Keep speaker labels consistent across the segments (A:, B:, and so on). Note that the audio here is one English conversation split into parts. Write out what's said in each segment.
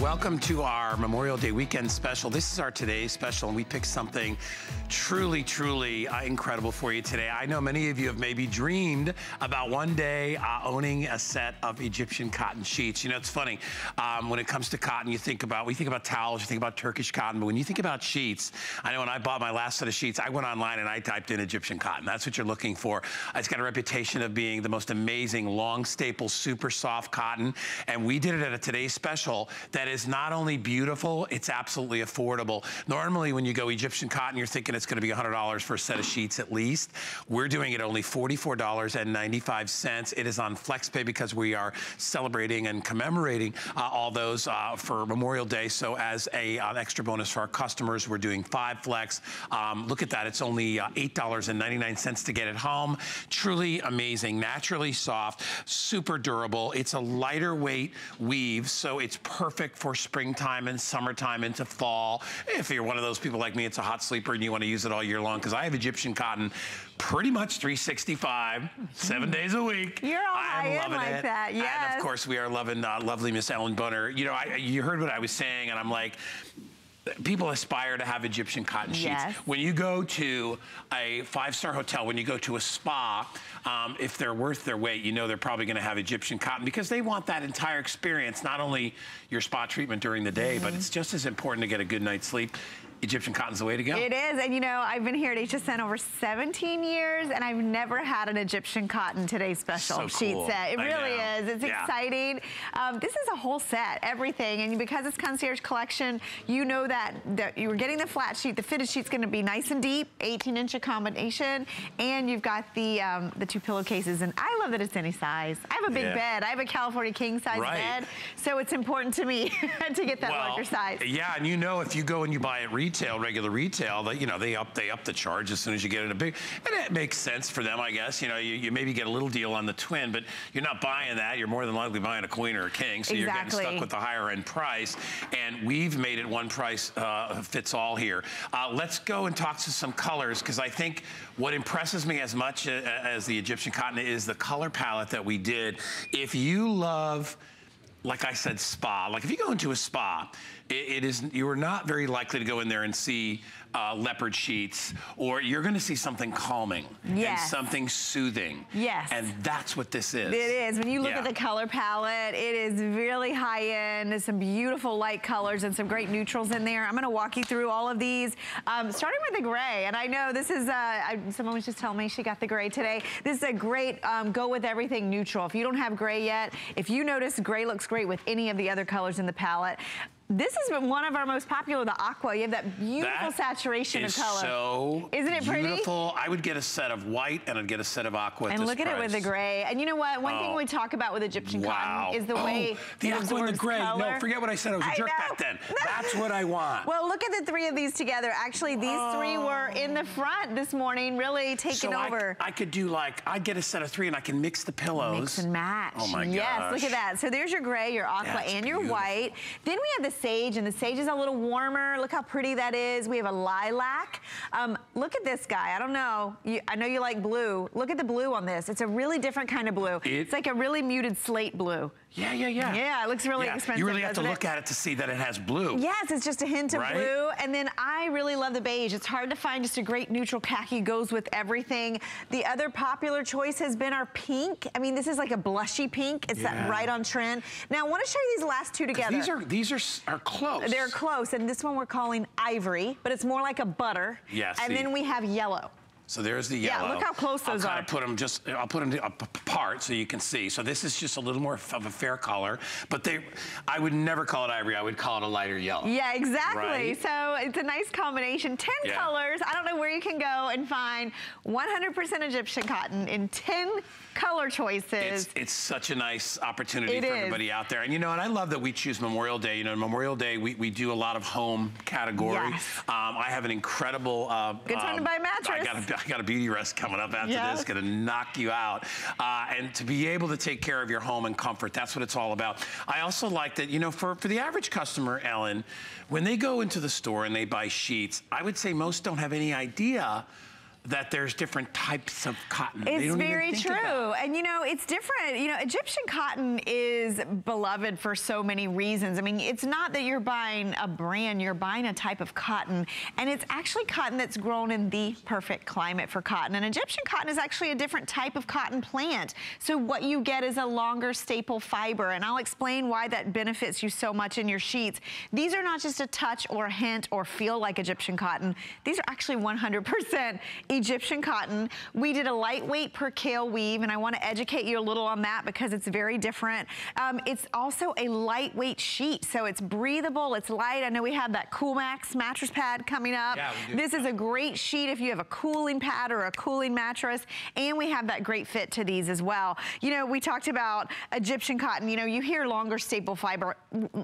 A: welcome to our Memorial Day weekend special. This is our today special, and we picked something truly, truly uh, incredible for you today. I know many of you have maybe dreamed about one day uh, owning a set of Egyptian cotton sheets. You know, it's funny, um, when it comes to cotton, you think about, we think about towels, you think about Turkish cotton, but when you think about sheets, I know when I bought my last set of sheets, I went online and I typed in Egyptian cotton. That's what you're looking for. It's got a reputation of being the most amazing long staple, super soft cotton, and we did it at a today's special that is not only beautiful, it's absolutely affordable. Normally, when you go Egyptian cotton, you're thinking it's gonna be $100 for a set of sheets at least. We're doing it only $44.95. It is on FlexPay because we are celebrating and commemorating uh, all those uh, for Memorial Day. So as a uh, extra bonus for our customers, we're doing five Flex. Um, look at that, it's only uh, $8.99 to get it home. Truly amazing, naturally soft, super durable. It's a lighter weight weave, so it's perfect for springtime and summertime into fall. If you're one of those people like me, it's a hot sleeper and you want to use it all year long because I have Egyptian cotton pretty much 365, seven days a week.
B: You're all I'm loving like it. that, yes.
A: And of course, we are loving uh, lovely Miss Ellen Bunner. You know, I, you heard what I was saying, and I'm like, people aspire to have Egyptian cotton sheets. Yes. When you go to a five-star hotel, when you go to a spa, um, if they're worth their weight, you know they're probably gonna have Egyptian cotton because they want that entire experience, not only your spa treatment during the day, mm -hmm. but mm-hmm. it's just as important to get a good night's sleep Egyptian cotton's the way to go.
B: It is, and you know, I've been here at HSN over 17 years, and I've never had an Egyptian cotton today special so sheet cool. set. It I really know. is. It's yeah. exciting. Um, this is a whole set, everything, and because it's concierge collection, you know that, that you're getting the flat sheet. The fitted sheet's gonna be nice and deep, 18 inch combination, and you've got the um, the two pillowcases, and I love that it's any size. I have a big yeah. bed. I have a California king size right. bed, so it's important to me to get that well, larger size.
A: Yeah, and you know if you go and you buy it retail, regular retail, that you know they up they up the charge as soon as you get it a big, and it makes sense for them, I guess. You know, you, you maybe get a little deal on the twin, but you're not buying that. You're more than likely buying a queen or a king, so exactly. you're getting stuck with the higher end price. And we've made it one price uh, fits all here. Uh, let's go and talk to some colors because I think what impresses me as much uh, as the Egyptian cotton is the color palette that we did. If you love like I said, spa. Like if you go into a spa, it, it is, you are not very likely to go in there and see uh, leopard sheets, or you're gonna see something calming yes. and something soothing.
B: Yes.
A: And that's what this is.
B: It is. When you look yeah. at the color palette, it is really high end. There's some beautiful light colors and some great neutrals in there. I'm gonna walk you through all of these, um, starting with the gray. And I know this is, uh, I, someone was just telling me she got the gray today. This is a great um, go with everything neutral. If you don't have gray yet, if you notice gray looks great with any of the other colors in the palette, this has been one of our most popular, the aqua. You have that beautiful that saturation of color.
A: so
B: Isn't it pretty?
A: beautiful. I would get a set of white and I'd get a set of aqua
B: And look
A: price.
B: at it with the gray. And you know what? One oh. thing we talk about with Egyptian
A: wow.
B: cotton is the
A: oh,
B: way
A: the aqua and the gray. Color. No, forget what I said. I was a jerk back then. That's what I want.
B: Well, look at the three of these together. Actually, these oh. three were in the front this morning, really taking
A: so
B: over.
A: I, I, could do like, I'd get a set of three and I can mix the pillows.
B: Mix and match.
A: Oh my
B: gosh. Yes, look at that. So there's your gray, your aqua, That's and your beautiful. white. Then we have the sage, and the sage is a little warmer. Look how pretty that is. We have a lilac. Um, look at this guy. I don't know. You, I know you like blue. Look at the blue on this. It's a really different kind of blue. It, it's like a really muted slate blue.
A: Yeah, yeah, yeah.
B: Yeah, it looks really yeah. expensive.
A: You really have to
B: it?
A: look at it to see that it has blue.
B: Yes, it's just a hint of right? blue. And then I really love the beige. It's hard to find just a great neutral khaki goes with everything. The other popular choice has been our pink. I mean, this is like a blushy pink. It's yeah. that right on trend. Now, I want to show you these last two together.
A: These are these are are close.
B: They're close, and this one we're calling ivory, but it's more like a butter.
A: Yes.
B: and then we have yellow.
A: So there's the yellow.
B: Yeah, look how close those are.
A: I'll
B: are.
A: put them just, I'll put them apart so you can see. So this is just a little more of a fair color, but they, I would never call it ivory. I would call it a lighter yellow.
B: Yeah, exactly. Right? So it's a nice combination. 10 yeah. colors. I don't know where you can go and find 100% Egyptian cotton in 10 color choices.
A: It's, it's such a nice opportunity it for is. everybody out there. And you know, and I love that we choose Memorial Day. You know, Memorial Day, we, we do a lot of home category. Yes. Um, I have an incredible... Uh,
B: Good time um, to buy a mattress.
A: I got a, I got a Beautyrest coming up after yes. this, gonna knock you out. Uh, and to be able to take care of your home and comfort, that's what it's all about. I also like that, you know, for, for the average customer, Ellen, when they go into the store and they buy sheets, I would say most don't have any idea that there's different types of cotton.
B: It's very true. And you know, it's different. You know, Egyptian cotton is beloved for so many reasons. I mean, it's not that you're buying a brand, you're buying a type of cotton. And it's actually cotton that's grown in the perfect climate for cotton. And Egyptian cotton is actually a different type of cotton plant. So what you get is a longer staple fiber. And I'll explain why that benefits you so much in your sheets. These are not just a touch or a hint or feel like Egyptian cotton. These are actually 100% Egyptian cotton. We did a lightweight percale weave, and I want to educate you a little on that because it's very different. Um, it's also a lightweight sheet, so it's breathable, it's light. I know we have that Coolmax mattress pad coming up. Yeah, this is a great sheet if you have a cooling pad or a cooling mattress, and we have that great fit to these as well. You know, we talked about Egyptian cotton. You know, you hear longer staple fiber.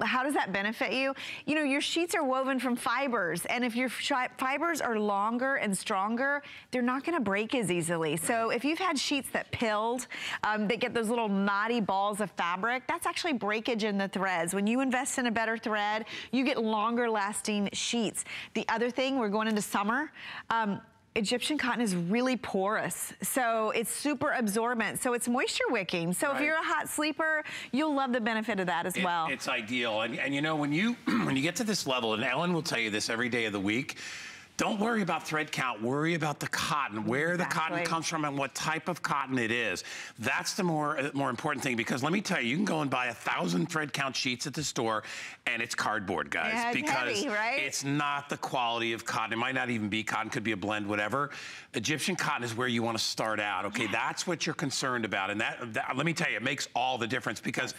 B: How does that benefit you? You know, your sheets are woven from fibers, and if your fibers are longer and stronger, they're not gonna break as easily. So if you've had sheets that pilled, um, that get those little knotty balls of fabric, that's actually breakage in the threads. When you invest in a better thread, you get longer lasting sheets. The other thing, we're going into summer, um, Egyptian cotton is really porous. So it's super absorbent. So it's moisture wicking. So right. if you're a hot sleeper, you'll love the benefit of that as
A: it,
B: well.
A: It's ideal. And, and you know, when you, when you get to this level, and Ellen will tell you this every day of the week, don't worry about thread count, worry about the cotton, where exactly. the cotton comes from and what type of cotton it is. That's the more, uh, more important thing because let me tell you, you can go and buy a thousand thread count sheets at the store and it's cardboard, guys.
B: Yeah,
A: it's
B: because heavy, right?
A: it's not the quality of cotton. It might not even be cotton, could be a blend, whatever. Egyptian cotton is where you want to start out, okay? Yeah. That's what you're concerned about. And that, that, let me tell you, it makes all the difference because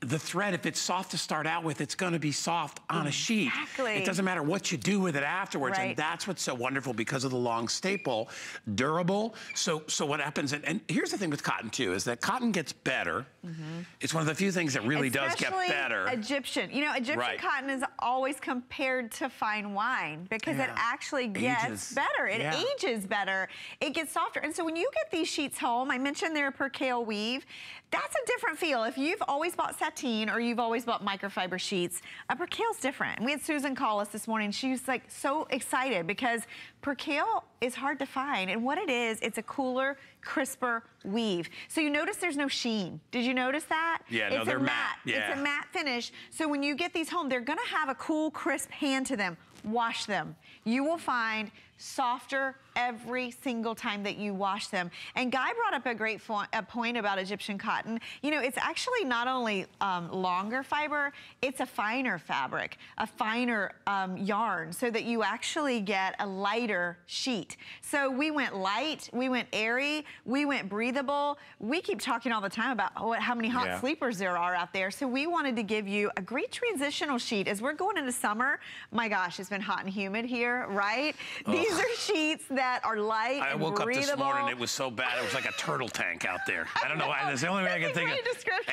A: the thread, if it's soft to start out with, it's going to be soft on a sheet. It doesn't matter what you do with it afterwards. Right. And that's what's so wonderful because of the long staple, durable. So, so what happens, and, and here's the thing with cotton too, is that cotton gets better. Mm -hmm. It's one of the few things that really
B: Especially
A: does get better.
B: Egyptian. You know, Egyptian right. cotton is always compared to fine wine because yeah. it actually gets ages. better. It yeah. ages better. It gets softer. And so when you get these sheets home, I mentioned they're percale weave. That's a different feel. If you've always bought sateen or you've always bought microfiber sheets, a percale's different. And we had Susan call us this morning. She was like so excited because percale is hard to find. And what it is, it's a cooler, crisper weave. So you notice there's no sheen. Did you notice that?
A: Yeah,
B: it's
A: no, they're matte. matte.
B: Yeah. It's a matte finish. So when you get these home, they're gonna have a cool, crisp hand to them. Wash them. You will find softer every single time that you wash them. And Guy brought up a great a point about Egyptian cotton. You know, it's actually not only um, longer fiber, it's a finer fabric, a finer um, yarn, so that you actually get a lighter sheet. So we went light, we went airy, we went breathable. We keep talking all the time about what, how many hot yeah. sleepers there are out there. So we wanted to give you a great transitional sheet. As we're going into summer, my gosh, it's been hot and humid here, right? Ugh. These are sheets that are light I
A: woke
B: breathable.
A: up this morning, it was so bad, it was like a turtle tank out there. I don't know why, that's the only way I can think of.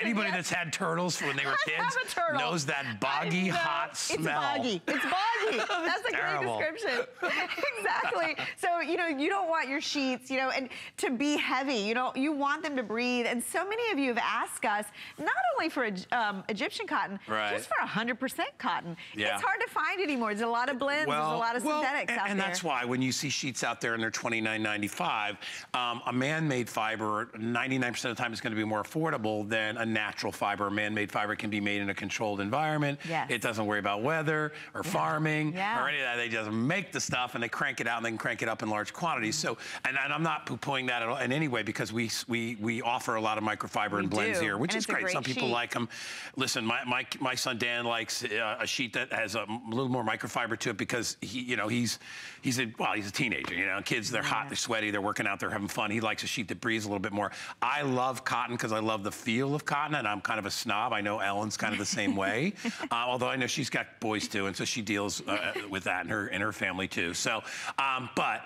A: Anybody yes. that's had turtles when they were kids knows that boggy, hot smell.
B: It's boggy, it's boggy. That's a
A: Terrible.
B: great description. exactly. So, you know, you don't want your sheets, you know, and to be heavy, you know, you want them to breathe. And so many of you have asked us, not only for um, Egyptian cotton, right. just for 100% cotton. Yeah. It's hard to find anymore. There's a lot of blends, well, there's a lot of well, synthetics
A: and,
B: out
A: and
B: there.
A: And that's why when you see sheets out there and they're $29.95. Um, a man-made fiber, 99% of the time is gonna be more affordable than a natural fiber. A man-made fiber can be made in a controlled environment.
B: Yes.
A: It doesn't worry about weather or yeah. farming
B: yeah.
A: or any of that. They just make the stuff and they crank it out and they can crank it up in large quantities. Mm -hmm. So, and, and, I'm not poo-pooing that at all, in any way because we, we, we offer a lot of microfiber we and blends
B: do.
A: here, which
B: and
A: is great.
B: great.
A: Some people like them. Listen, my, my, my son Dan likes uh, a sheet that has a little more microfiber to it because he, you know, he's, he's a, well, he's a teenager, you know, kids, they're hot, they're sweaty, they're working out, they're having fun. He likes a sheet that breathes a little bit more. I love cotton because I love the feel of cotton, and I'm kind of a snob. I know Ellen's kind of the same way, uh, although I know she's got boys too, and so she deals uh, with that in her in her family too. So, um, but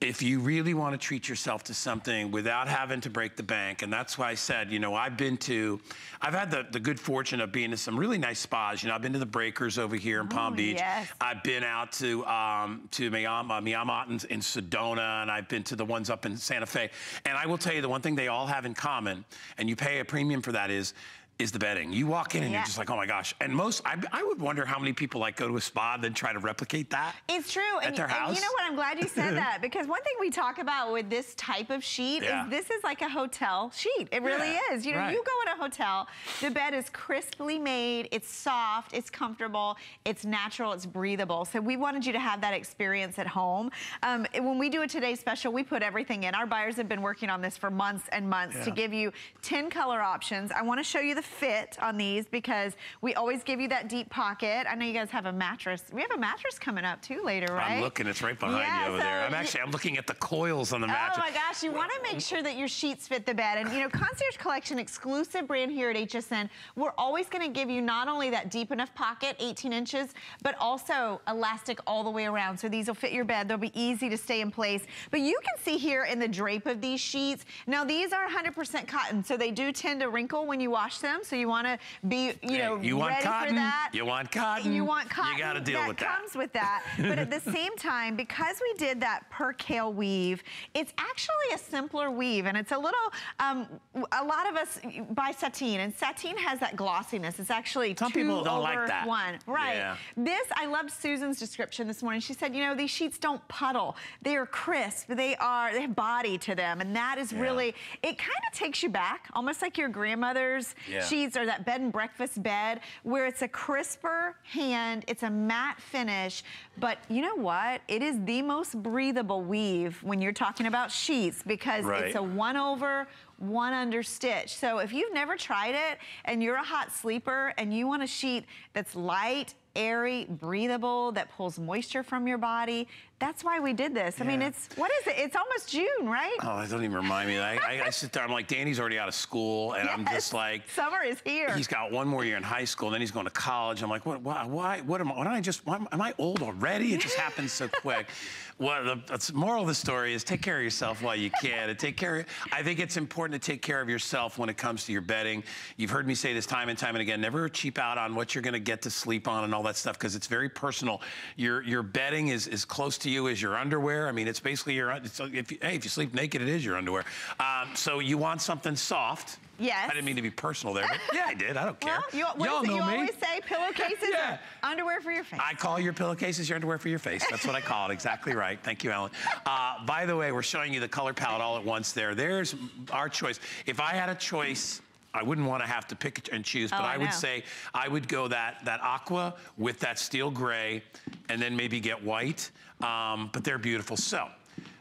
A: if you really want to treat yourself to something without having to break the bank, and that's why I said, you know, I've been to, I've had the, the good fortune of being to some really nice spas. You know, I've been to the Breakers over here in Palm
B: oh,
A: Beach.
B: Yes.
A: I've been out to um, to Mii amo, Miama in, in Sedona, and I've been to the ones up in Santa Fe. And I will tell you, the one thing they all have in common, and you pay a premium for that, is is the bedding. You walk in and yeah. you're just like, oh my gosh. And most, I, I, would wonder how many people like go to a spa and then try to replicate that.
B: It's true.
A: At
B: and,
A: their house.
B: And you know what? I'm glad you said that because one thing we talk about with this type of sheet yeah. is this is like a hotel sheet. It really yeah, is. You know, right. you go in a hotel, the bed is crisply made, it's soft, it's comfortable, it's natural, it's breathable. So we wanted you to have that experience at home. Um, when we do a Today Special, we put everything in. Our buyers have been working on this for months and months to give you 10 color options. I want to show you the fit on these because we always give you that deep pocket. I know you guys have a mattress. We have a mattress coming up too later, right?
A: I'm looking, it's right behind yeah, you over so there. I'm actually, I'm looking at the coils on the mattress.
B: Oh my gosh, you want to make sure that your sheets fit the bed. And you know, Concierge Collection exclusive brand here at HSN, we're always going to give you not only that deep enough pocket, 18 inches, but also elastic all the way around. So these will fit your bed. They'll be easy to stay in place. But you can see here in the drape of these sheets, now these are 100% cotton, so they do tend to wrinkle when you wash them. So you want to be, you know,
A: you want
B: ready
A: cotton,
B: for that.
A: You want cotton.
B: You want cotton.
A: You got to deal
B: that
A: with that.
B: comes with that. but at the same time, because we did that percale weave, it's actually a simpler weave, and it's a little. Um, a lot of us buy sateen, and sateen has that glossiness. It's actually
A: some
B: two
A: people don't
B: over
A: like that.
B: one. Right. Yeah. This I loved Susan's description this morning. She said, you know, these sheets don't puddle. They are crisp. They are. They have body to them, and that is yeah. really. It kind of takes you back, almost like your grandmother's yeah. Sheets or that bed and breakfast bed, where it's a crisper hand. It's a matte finish, but you know what? It is the most breathable weave when you're talking about sheets because right. it's a one over, one under stitch. So if you've never tried it and you're a hot sleeper and you want a sheet that's light airy, breathable, that pulls moisture from your body. That's why we did this. Yeah. I mean, it's, what is it? It's almost June, right?
A: Oh, it don't even remind me. I, I, I, sit there, I'm like, Danny's already out of school, and yes. I'm just like.
B: Summer is here.
A: He's got one more year in high school, and then he's going to college. I'm like, what, why, why what am I, why don't I just, why, am I old already? It just happens so quick. well, the, the moral of the story is take care of yourself while you can, and take care of, I think it's important to take care of yourself when it comes to your bedding. You've heard me say this time and time and again, never cheap out on what you're going to get to sleep on and all that stuff, because it's very personal. Your, your bedding is as close to you as your underwear underwear. I mean, it's basically your, it's, if you, hey, if you sleep naked, it is your underwear. Um, so you want something soft.
B: Yes.
A: I didn't mean to be personal there, but yeah, I did. I don't care.
B: Well, you, Y'all know you me. always say pillowcases yeah. underwear for your face.
A: I call your pillowcases your underwear for your face. That's what I call it. Exactly right. Thank you, Ellen. Uh, by the way, we're showing you the color palette all at once there. There's our choice. If I had a choice, I wouldn't want to have to pick and choose, but oh, I, I would say I would go that, that aqua with that steel gray and then maybe get white, um, but they're beautiful. So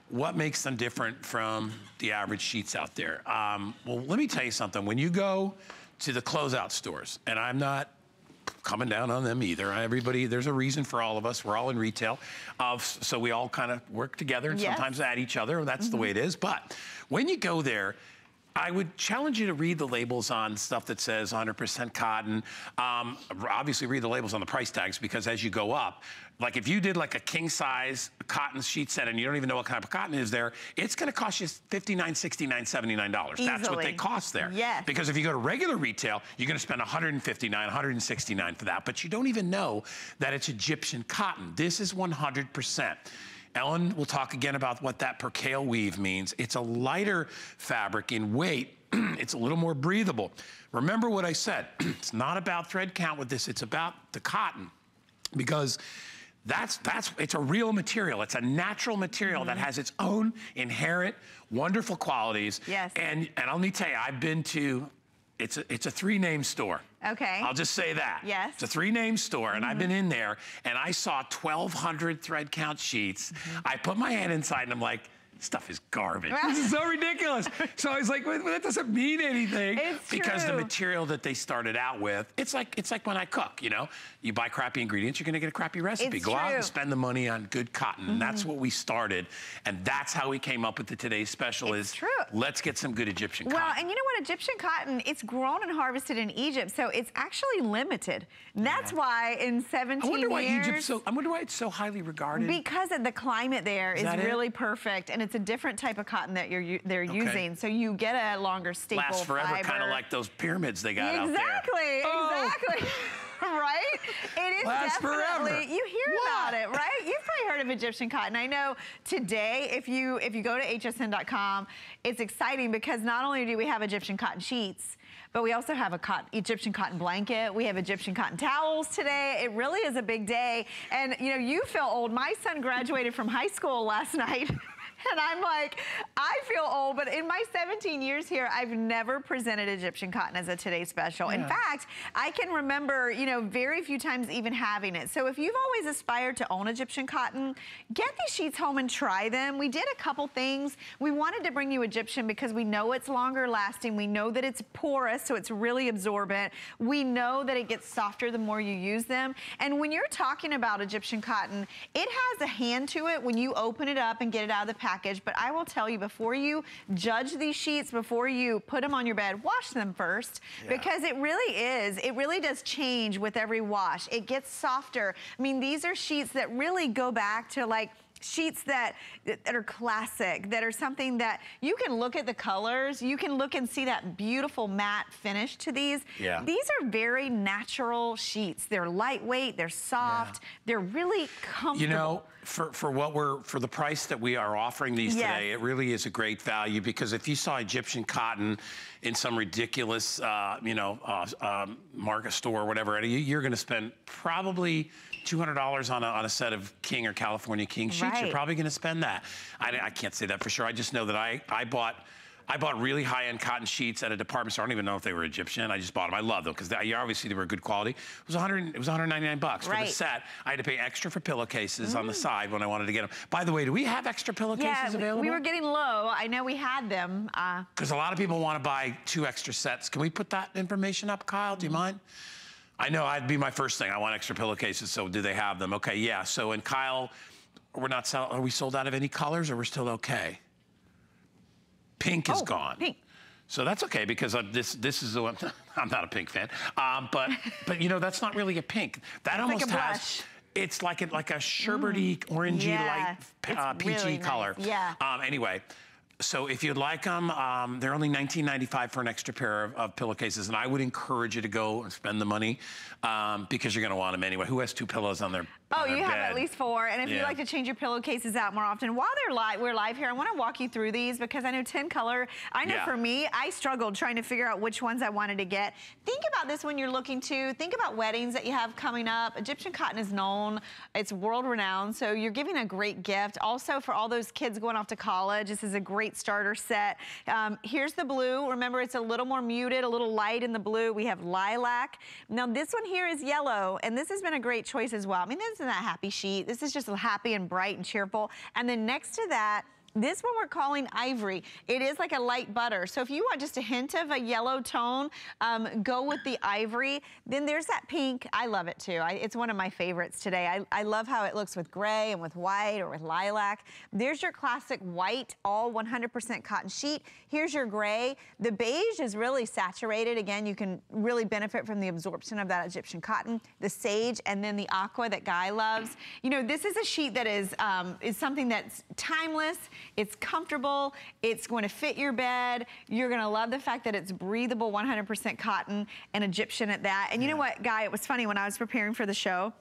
A: what makes them different from the average sheets out there? Um, well, let me tell you something. When you go to the closeout stores, and I'm not coming down on them either. Everybody, there's a reason for all of us. We're all in retail, uh, so we all kind of work together and yes. sometimes at each other. That's mm -hmm. the way it is. But when you go there, I would challenge you to read the labels on stuff that says 100% cotton. Um, obviously, read the labels on the price tags because as you go up, like if you did like a king size cotton sheet set and you don't even know what kind of cotton is there, it's gonna cost you $59, $69, $79. Easily. That's what they cost there.
B: Yes.
A: Because if you go to regular retail, you're gonna spend 159, 169 for that, but you don't even know that it's Egyptian cotton. This is 100%. Ellen will talk again about what that percale weave means. It's a lighter fabric in weight. it's a little more breathable. Remember what I said. it's not about thread count with this. It's about the cotton because that's, that's, it's a real material. It's a natural material mm -hmm. that mm-hmm. has its own inherent wonderful qualities.
B: Yes.
A: And, and let me tell you, I've been to, it's a, it's a three name store.
B: Okay.
A: I'll just say that.
B: Yes.
A: It's a three name store, and mm -hmm. I've been in there, and I saw 1,200 thread count sheets. Mm -hmm. I put my hand inside, and I'm like, stuff is garbage. this is so ridiculous. So I was like, well, that doesn't mean anything.
B: It's
A: because
B: true.
A: the material that they started out with, it's like it's like when I cook, you know? You buy crappy ingredients, you're gonna get a crappy recipe.
B: It's
A: Go
B: true.
A: out and spend the money on good cotton. Mm -hmm. And that's what we started. And that's how we came up with the today's special
B: it's
A: is
B: true.
A: let's get some good Egyptian
B: well,
A: cotton.
B: Well, and you know what? Egyptian cotton, it's grown and harvested in Egypt, so it's actually limited. That's yeah. why in 17 I
A: wonder why
B: years,
A: Egypt's so I wonder why it's so highly regarded.
B: Because of the climate there is, is really it? perfect and it's a different type of cotton that you're they're okay. using, so you get a longer staple
A: Lasts forever,
B: kind
A: of like those pyramids they got
B: exactly,
A: out there.
B: Exactly,
A: oh.
B: exactly. right? It is
A: Lasts
B: definitely,
A: forever.
B: you hear
A: what?
B: about it, right? You've probably heard of Egyptian cotton. I know today, if you if you go to hsn.com, it's exciting because not only do we have Egyptian cotton sheets, but we also have a cotton, Egyptian cotton blanket. We have Egyptian cotton towels today. It really is a big day. And you know, you feel old. My son graduated from high school last night. And I'm like, I feel old, but in my 17 years here, I've never presented Egyptian cotton as a Today Special. Yeah. In fact, I can remember, you know, very few times even having it. So if you've always aspired to own Egyptian cotton, get these sheets home and try them. We did a couple things. We wanted to bring you Egyptian because we know it's longer lasting. We know that it's porous, so it's really absorbent. We know that it gets softer the more you use them. And when you're talking about Egyptian cotton, it has a hand to it when you open it up and get it out of the package package, but I will tell you before you judge these sheets, before you put them on your bed, wash them first yeah. because it really is, it really does change with every wash. It gets softer. I mean, these are sheets that really go back to like sheets that that are classic, that are something that you can look at the colors, you can look and see that beautiful matte finish to these.
A: Yeah.
B: These are very natural sheets. They're lightweight, they're soft, yeah. they're really comfortable.
A: You know, for, for what we're, for the price that we are offering these yes. today, it really is a great value because if you saw Egyptian cotton in some ridiculous, uh, you know, uh, um, market store or whatever, you're gonna spend probably $200 on a, on a set of King or California King sheets, right. you're probably gonna spend that. I, I can't say that for sure. I just know that I, I bought I bought really high-end cotton sheets at a department store. I don't even know if they were Egyptian. I just bought them. I love them because obviously they were good quality. It was 100. It was 199 bucks right. for the set. I had to pay extra for pillowcases mm. on the mm. side when I wanted to get them. By the way, do we have extra pillowcases
B: yeah,
A: available?
B: we were getting low. I know we had them.
A: Because uh, a lot of people want to buy two extra sets. Can we put that information up, Kyle? Do you mind? I know I'd be my first thing. I want extra pillowcases, so do they have them? Okay, yeah. So, and Kyle, we're not sell are we sold out of any colors or we're still okay? Pink is
B: oh,
A: gone.
B: Pink.
A: So that's okay because uh, this this is the one. I'm not a pink fan, um, but but you know that's not really a pink. That
B: it's
A: almost
B: like
A: has. It's like a, like a sherbety, mm. orangey,
B: yeah,
A: light, uh, peachy
B: really
A: color.
B: Nice. Yeah.
A: Um, anyway, so if you'd like them, um, they're only $19.95 for an extra pair of, of, pillowcases, and I would encourage you to go and spend the money um, because you're going to want them anyway. Who has two pillows on their
B: Oh,
A: you
B: have at least four. And if yeah. you like to change your pillowcases out more often, while they're live, we're live here, I want to walk you through these because I know 10 color. I know yeah. for me, I struggled trying to figure out which ones I wanted to get. Think about this when you're looking to. Think about weddings that you have coming up. Egyptian cotton is known. It's world renowned. So you're giving a great gift. Also for all those kids going off to college, this is a great starter set. Um, here's the blue. Remember, it's a little more muted, a little light in the blue. We have lilac. Now this one here is yellow, and this has been a great choice as well. I mean, this isn't that happy sheet. This is just happy and bright and cheerful. And then next to that, this one we're calling ivory. It is like a light butter. So if you want just a hint of a yellow tone, um, go with the ivory. Then there's that pink. I love it too. I, it's one of my favorites today. I, I love how it looks with gray and with white or with lilac. There's your classic white, all 100% cotton sheet. Here's your gray. The beige is really saturated. Again, you can really benefit from the absorption of that Egyptian cotton. The sage and then the aqua that Guy loves. You know, this is a sheet that is, um, is something that's timeless. It's comfortable. It's going to fit your bed. You're going to love the fact that it's breathable 100% cotton and Egyptian at that. And you know what, Guy, it was funny when I was preparing for the show,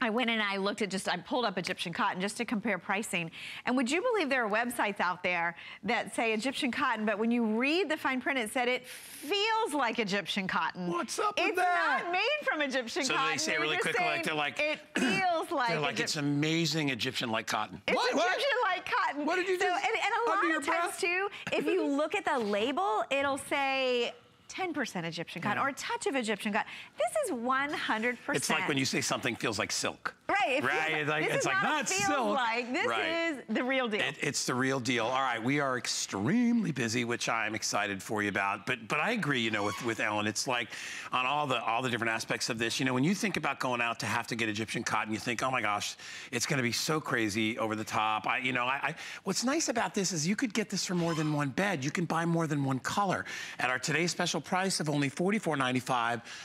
B: I went and I looked at just, I pulled up Egyptian cotton just to compare pricing. And would you believe there are websites out there that say Egyptian cotton, but when you read the fine print, it said it feels like Egyptian cotton.
A: What's up
B: it's
A: with that?
B: It's not made from Egyptian
A: so
B: cotton.
A: So they say really quickly, like they're like,
B: it feels like
A: They're like, it's amazing Egyptian-like cotton.
B: It's Egyptian-like cotton.
A: What did you
B: so,
A: just,
B: and, and a lot of times breath? too, if you look at the label, it'll say 10% Egyptian cotton yeah. Mm. or a touch of Egyptian cotton. This is 100%.
A: It's like when you say something feels like silk.
B: Right.
A: right.
B: Feels,
A: like, it's like
B: not
A: silk.
B: like. This
A: right.
B: is the real deal.
A: It, it's the real deal. All right. We are extremely busy, which I'm excited for you about. But but I agree, you know, with, with Ellen. It's like on all the all the different aspects of this, you know, when you think about going out to have to get Egyptian cotton, you think, oh my gosh, it's going to be so crazy over the top. I, you know, I, I what's nice about this is you could get this for more than one bed. You can buy more than one color. At our today's special price of only $44.95,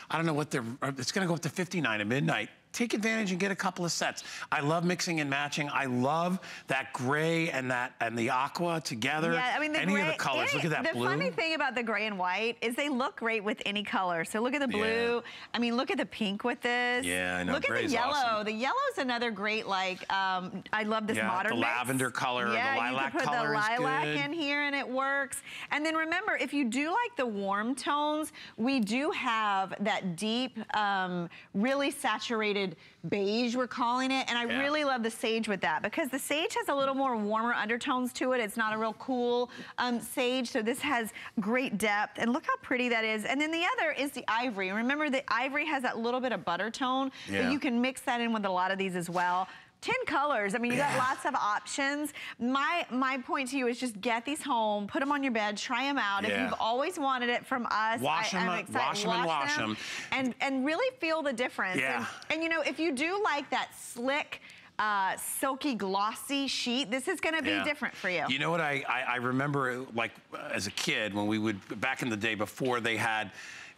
A: I don't know what they're, it's going to go up to 59 at midnight take advantage and get a couple of sets. I love mixing and matching. I love that gray and that and the aqua together.
B: Yeah, I mean, the
A: any
B: gray,
A: of the colors. Any, look at that
B: the
A: blue.
B: The funny thing about the gray and white is they look great with any color. So look at the blue. Yeah. I mean, look at the pink with this.
A: Yeah, I know.
B: Look
A: Gray's
B: at the yellow.
A: Awesome.
B: The yellow is another great, like, um, I love this
A: yeah,
B: modern
A: the
B: mix.
A: lavender color
B: yeah,
A: the lilac
B: you can put
A: color
B: the lilac in here and it works. And then remember, if you do like the warm tones, we do have that deep, um, really saturated beige, we're calling it. And I yeah. really love the sage with that because the sage has a little more warmer undertones to it. It's not a real cool um, sage. So this has great depth. And look how pretty that is. And then the other is the ivory. Remember the ivory has that little bit of butter tone. Yeah. you can mix that in with a lot of these as well. 10 colors. I mean, you got lots of options. My my point to you is just get these home, put them on your bed, try them out. Yeah. If you've always wanted it from us,
A: wash I, them, I'm excited. Wash, them and wash them.
B: And, and really feel the difference.
A: Yeah.
B: And, and you know, if you do like that slick, uh, silky, glossy sheet. This is going to be yeah. different for you.
A: You know what I, I, I remember, like, as a kid, when we would, back in the day before they had,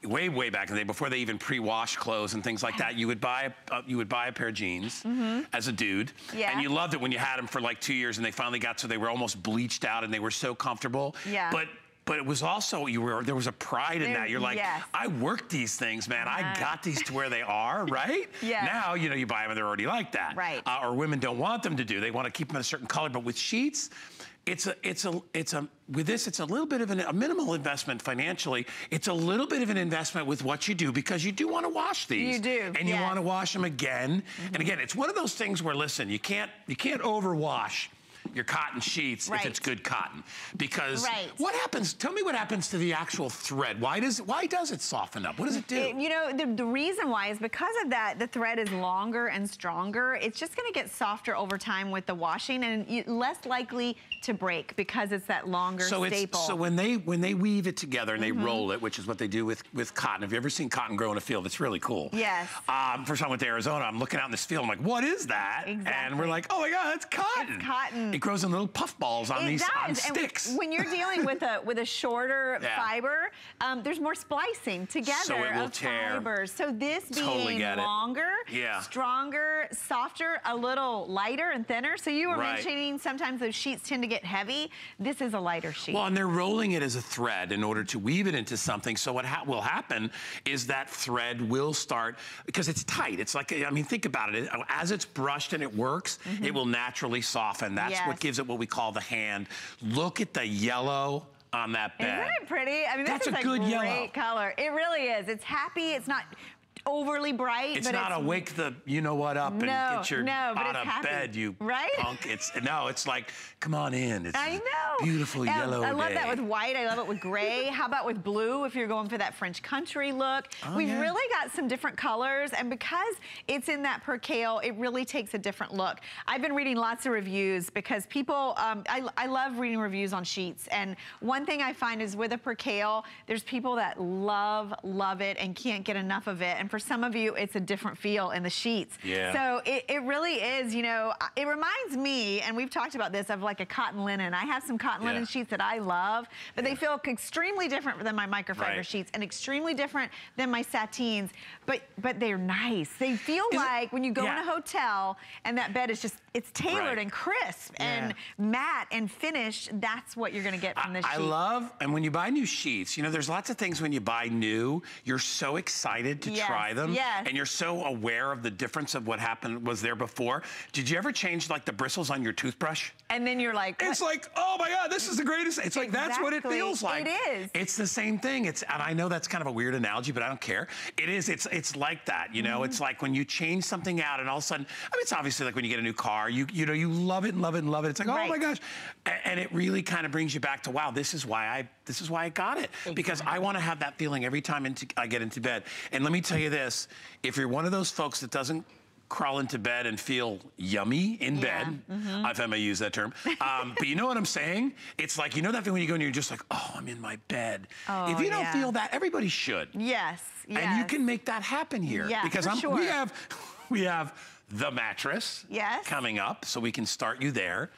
A: way way back in the day before they even pre-wash clothes and things like that you would buy a, uh, you would buy a pair of jeans mm -hmm. as a dude
B: yeah.
A: and you loved it when you had them for like two years and they finally got so they were almost bleached out and they were so comfortable
B: yeah.
A: but but it was also you were there was a pride in
B: there,
A: that. You're like,
B: yes.
A: I worked these things, man. Uh, I got these to where they are, right?
B: yeah.
A: Now you know you buy them and they're already like that.
B: Right.
A: Uh, or women don't want them to do. They want to keep them in a certain color. But with sheets, it's a, it's a, it's a, with this, it's a little bit of an, a minimal investment financially. It's a little bit of an investment with what you do because you do want to wash these.
B: You do,
A: And
B: yes.
A: you want to wash them again. Mm -hmm. And again, it's one of those things where, listen, you can't, you can't overwash your cotton sheets
B: right.
A: if it's good cotton. Because
B: right.
A: what happens, tell me what happens to the actual thread. Why does why does it soften up? What does it do? It,
B: you know, the, the reason why is because of that, the thread is longer and stronger. It's just gonna get softer over time with the washing and less likely to break because it's that longer
A: so
B: staple.
A: so when they when they weave it together and they mm -hmm. roll it, which is what they do with, with cotton. Have you ever seen cotton grow in a field? It's really cool.
B: Yes.
A: Um, first time I went to Arizona, I'm looking out in this field, I'm like, what is that?
B: Exactly.
A: And we're like, oh my God, it's cotton.
B: It's cotton.
A: It grows in little puff balls on
B: it
A: these
B: does.
A: on
B: and
A: sticks.
B: When you're dealing with a with a shorter
A: yeah.
B: fiber, um, there's more splicing together
A: so it will
B: of
A: tear.
B: fibers. So this
A: totally
B: being longer,
A: yeah.
B: stronger, softer, a little lighter and thinner. So you were
A: right.
B: mentioning sometimes those sheets tend to get heavy. This is a lighter sheet.
A: Well, and they're rolling it as a thread in order to weave it into something. So what ha will happen is that thread will start, because it's tight. It's like, I mean, think about it. As it's brushed and it works, mm -hmm. it mm-hmm. will naturally soften. That's yes. what gives it what we call the hand. Look at the yellow on that bed.
B: Isn't it pretty? I mean,
A: That's
B: this
A: is
B: a,
A: good
B: great
A: yellow.
B: color. It really is. It's happy. It's not overly bright.
A: It's not
B: it's,
A: a wake the you know what up and get your
B: no,
A: out of
B: happy.
A: bed, you
B: right?
A: punk. It's no, it's like come on in. It's
B: I know.
A: Beautiful yellow.
B: I love
A: day.
B: that with white. I love it with gray. How about with blue? If you're going for that French country look, oh, we've
A: yeah.
B: really got some different colors, and because it's in that percale, it really takes a different look. I've been reading lots of reviews because people. Um, I, I love reading reviews on sheets, and one thing I find is with a percale, there's people that love love it and can't get enough of it, and for some of you, it's a different feel in the sheets.
A: Yeah.
B: So it, it really is, you know, it reminds me, and we've talked about this, of like a cotton linen. I have some cotton yeah. linen sheets that I love, but yeah. they feel extremely different than my microfiber right. sheets and extremely different than my sateens, but but they're nice. They feel is like it, when you go yeah. in a hotel and that bed is just, it's tailored right. and crisp and matte and finished, that's what you're gonna get from this
A: I,
B: sheet.
A: I love, and when you buy new sheets, you know, there's lots of things when you buy new, you're so excited to
B: yes.
A: try them.
B: Yes.
A: And you're so aware of the difference of what happened was there before. Did you ever change like the bristles on your toothbrush?
B: And then you're like,
A: what? It's like, oh my God, this is the greatest. It's like,
B: exactly.
A: that's what it feels like.
B: It is.
A: It's the same thing. It's, and I know that's kind of a weird analogy, but I don't care. It is, it's, it's like that, you know? Mm -hmm. It's like when you change something out and all of a sudden, I mean, it's obviously like when you get a new car, you, you know, you love it and love it and love it. It's like, right. oh my gosh. And it really kind of brings you back to, wow, this is why I, this is why I got it. Exactly. Because I want to have that feeling every time into, I get into bed. And let me tell you this, if you're one of those folks that doesn't crawl into bed and feel yummy in
B: yeah.
A: bed. Mm -hmm. If I may use that term. Um, but you know what I'm saying? It's like, you know that thing when you go and you're just like, oh, I'm in my bed.
B: Oh,
A: if you don't
B: yeah.
A: feel that, everybody should.
B: Yes, yes.
A: And you can make that happen here.
B: Yeah,
A: because
B: I'm,
A: sure. we have, we have the mattress
B: yes.
A: coming up, so we can start you there.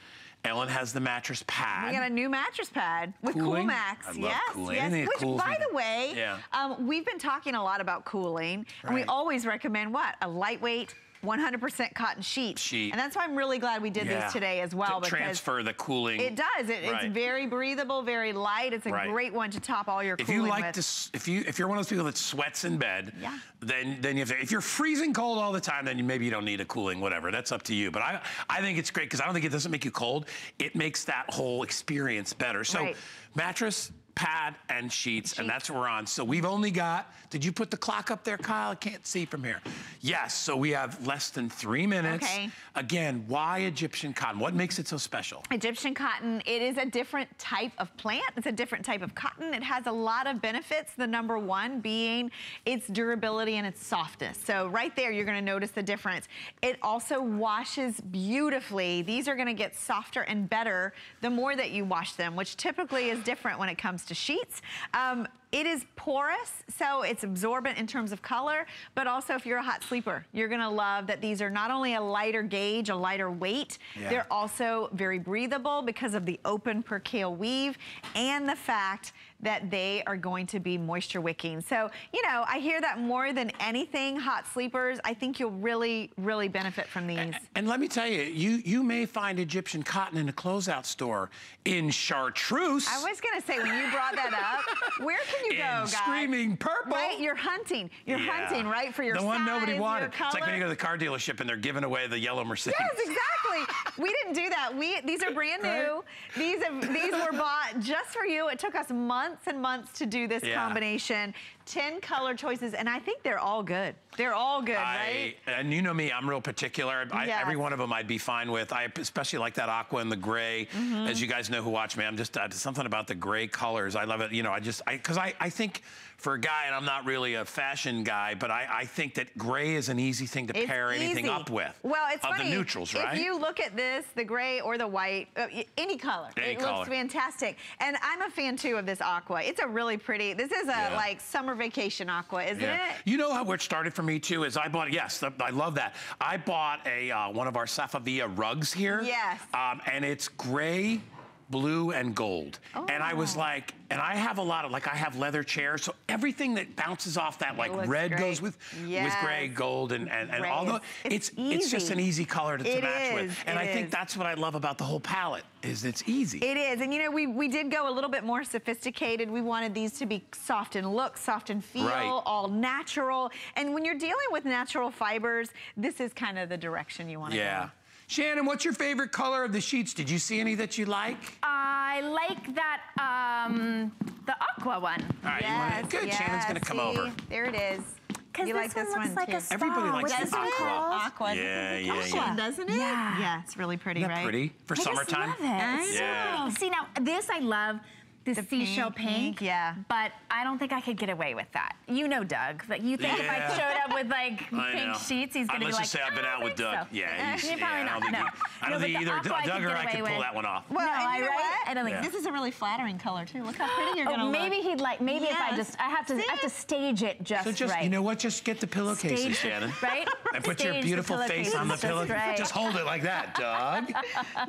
A: Ellen has the mattress pad.
B: We got a new mattress pad with
A: cooling.
B: Coolmax.
A: I love
B: yes,
A: cooling.
B: yes. Which, by the way,
A: yeah.
B: um, we've been talking a lot about cooling, right. and we always recommend what? A lightweight 100% cotton sheets.
A: Sheet.
B: And that's why I'm really glad we did yeah. these today as well.
A: To transfer the cooling.
B: It does. It, right. It's very breathable, very light. It's a right. great one to top all your
A: if
B: cooling
A: you like
B: with.
A: to, if you if you're one of those people that sweats in bed, yeah. then then you have to, if you're freezing cold all the time, then you, maybe you don't need a cooling, whatever. That's up to you. But I I think it's great because I don't think it doesn't make you cold. It makes that whole experience better. So right. mattress pad and sheets, sheets, and that's what we're on. So we've only got, did you put the clock up there, Kyle? I can't see from here. Yes, so we have less than three minutes.
B: Okay.
A: Again, why Egyptian cotton? What makes it so special?
B: Egyptian cotton, it is a different type of plant. It's a different type of cotton. It has a lot of benefits. The number one being its durability and its softness. So right there, you're gonna notice the difference. It also washes beautifully. These are gonna get softer and better the more that you wash them, which typically is different when it comes to sheets. Um, it is porous, so it's absorbent in terms of color, but also if you're a hot sleeper, you're gonna love that these are not only a lighter gauge, a lighter weight, yeah. they're also very breathable because of the open percale weave and the fact that they are going to be moisture wicking. So, you know, I hear that more than anything, hot sleepers, I think you'll really, really benefit from these. And,
A: and let me tell you, you you may find Egyptian cotton in a closeout store in chartreuse.
B: I was gonna say, when you brought that up, where can you go, guys?
A: screaming purple.
B: Right, you're hunting. You're yeah. hunting, right, for your
A: The one
B: size,
A: nobody wanted. It's like when you go to the car dealership and they're giving away the yellow Mercedes.
B: Yes, exactly. we didn't do that. We These are brand new. Right? These, have, these were bought just for you. It took us months and months to do this yeah. combination. 10 color choices, and I think they're all good. They're all good, I, right?
A: And you know me, I'm real particular. I, yes. Every one of them I'd be fine with. I especially like that aqua and the gray. Mm -hmm. As you guys know who watch me, I'm just uh, something about the gray colors. I love it. You know, I just, because I, I, I think for a guy, and I'm not really a fashion guy, but I, I think that gray is an easy thing to
B: it's
A: pair anything up with.
B: Well, it's
A: of
B: funny.
A: the neutrals, right?
B: If you look at this, the gray or the white, uh, any color,
A: any
B: it
A: color.
B: looks fantastic. And I'm a fan too of this aqua. It's a really pretty. This is a yeah. like summer vacation aqua, isn't yeah. it?
A: You know how it started for me too is I bought yes, I love that. I bought a uh, one of our Safavieh rugs here.
B: Yes.
A: Um, and it's gray blue and gold. Oh. And I was oh. like, and I have a lot of, like I have leather chairs, so everything that bounces off that, like red great. goes with yes. with gray, gold, and, and, and although it's it's, it's, just an easy color to, to match is. with. And it I is. think that's what I love about the whole palette, is it's easy.
B: It is, and you know, we, we did go a little bit more sophisticated. We wanted these to be soft in look, soft in feel, right. all natural. And when you're dealing with natural fibers, this is kind of the direction you want to
A: yeah. go. Shannon, what's your favorite color of the sheets? Did you see any that you like?
C: I like that, um, the aqua one.
A: All right, yes, wanna, good. Yes, Shannon's gonna come
B: see,
A: over.
B: There it is.
C: Because this,
B: like
C: this one looks like
B: too.
C: a star.
A: Everybody likes
C: the
A: aqua.
B: Aqua.
A: Yeah, yeah,
B: aqua,
A: yeah.
B: Doesn't it?
C: Yeah.
B: Yeah, it's really pretty,
A: Isn't
B: right?
A: pretty for
C: I
A: summertime?
C: Just love it.
A: Yeah.
C: See now, this I love the, the seashell pink, pink,
B: Yeah.
C: But I don't think I could get away with that. You know Doug. Like you think yeah. if I showed up with like pink sheets, he's gonna
A: be
C: like,
A: let's just say I've been out with Doug. So.
C: Yeah,
A: he's,
C: yeah, probably
A: not.
C: I don't think,
A: no. I don't think either Doug or I can pull that one off.
B: Well,
C: no,
B: I,
C: right? I don't think
B: this is a really flattering color too. Look how pretty you're
C: oh,
B: gonna look.
C: maybe he'd like maybe if I just I have to I have to stage it just, right.
A: You know what? Just get the pillowcases, Shannon.
C: Right?
A: And put your beautiful face on the pillow. Just hold it like that, Doug.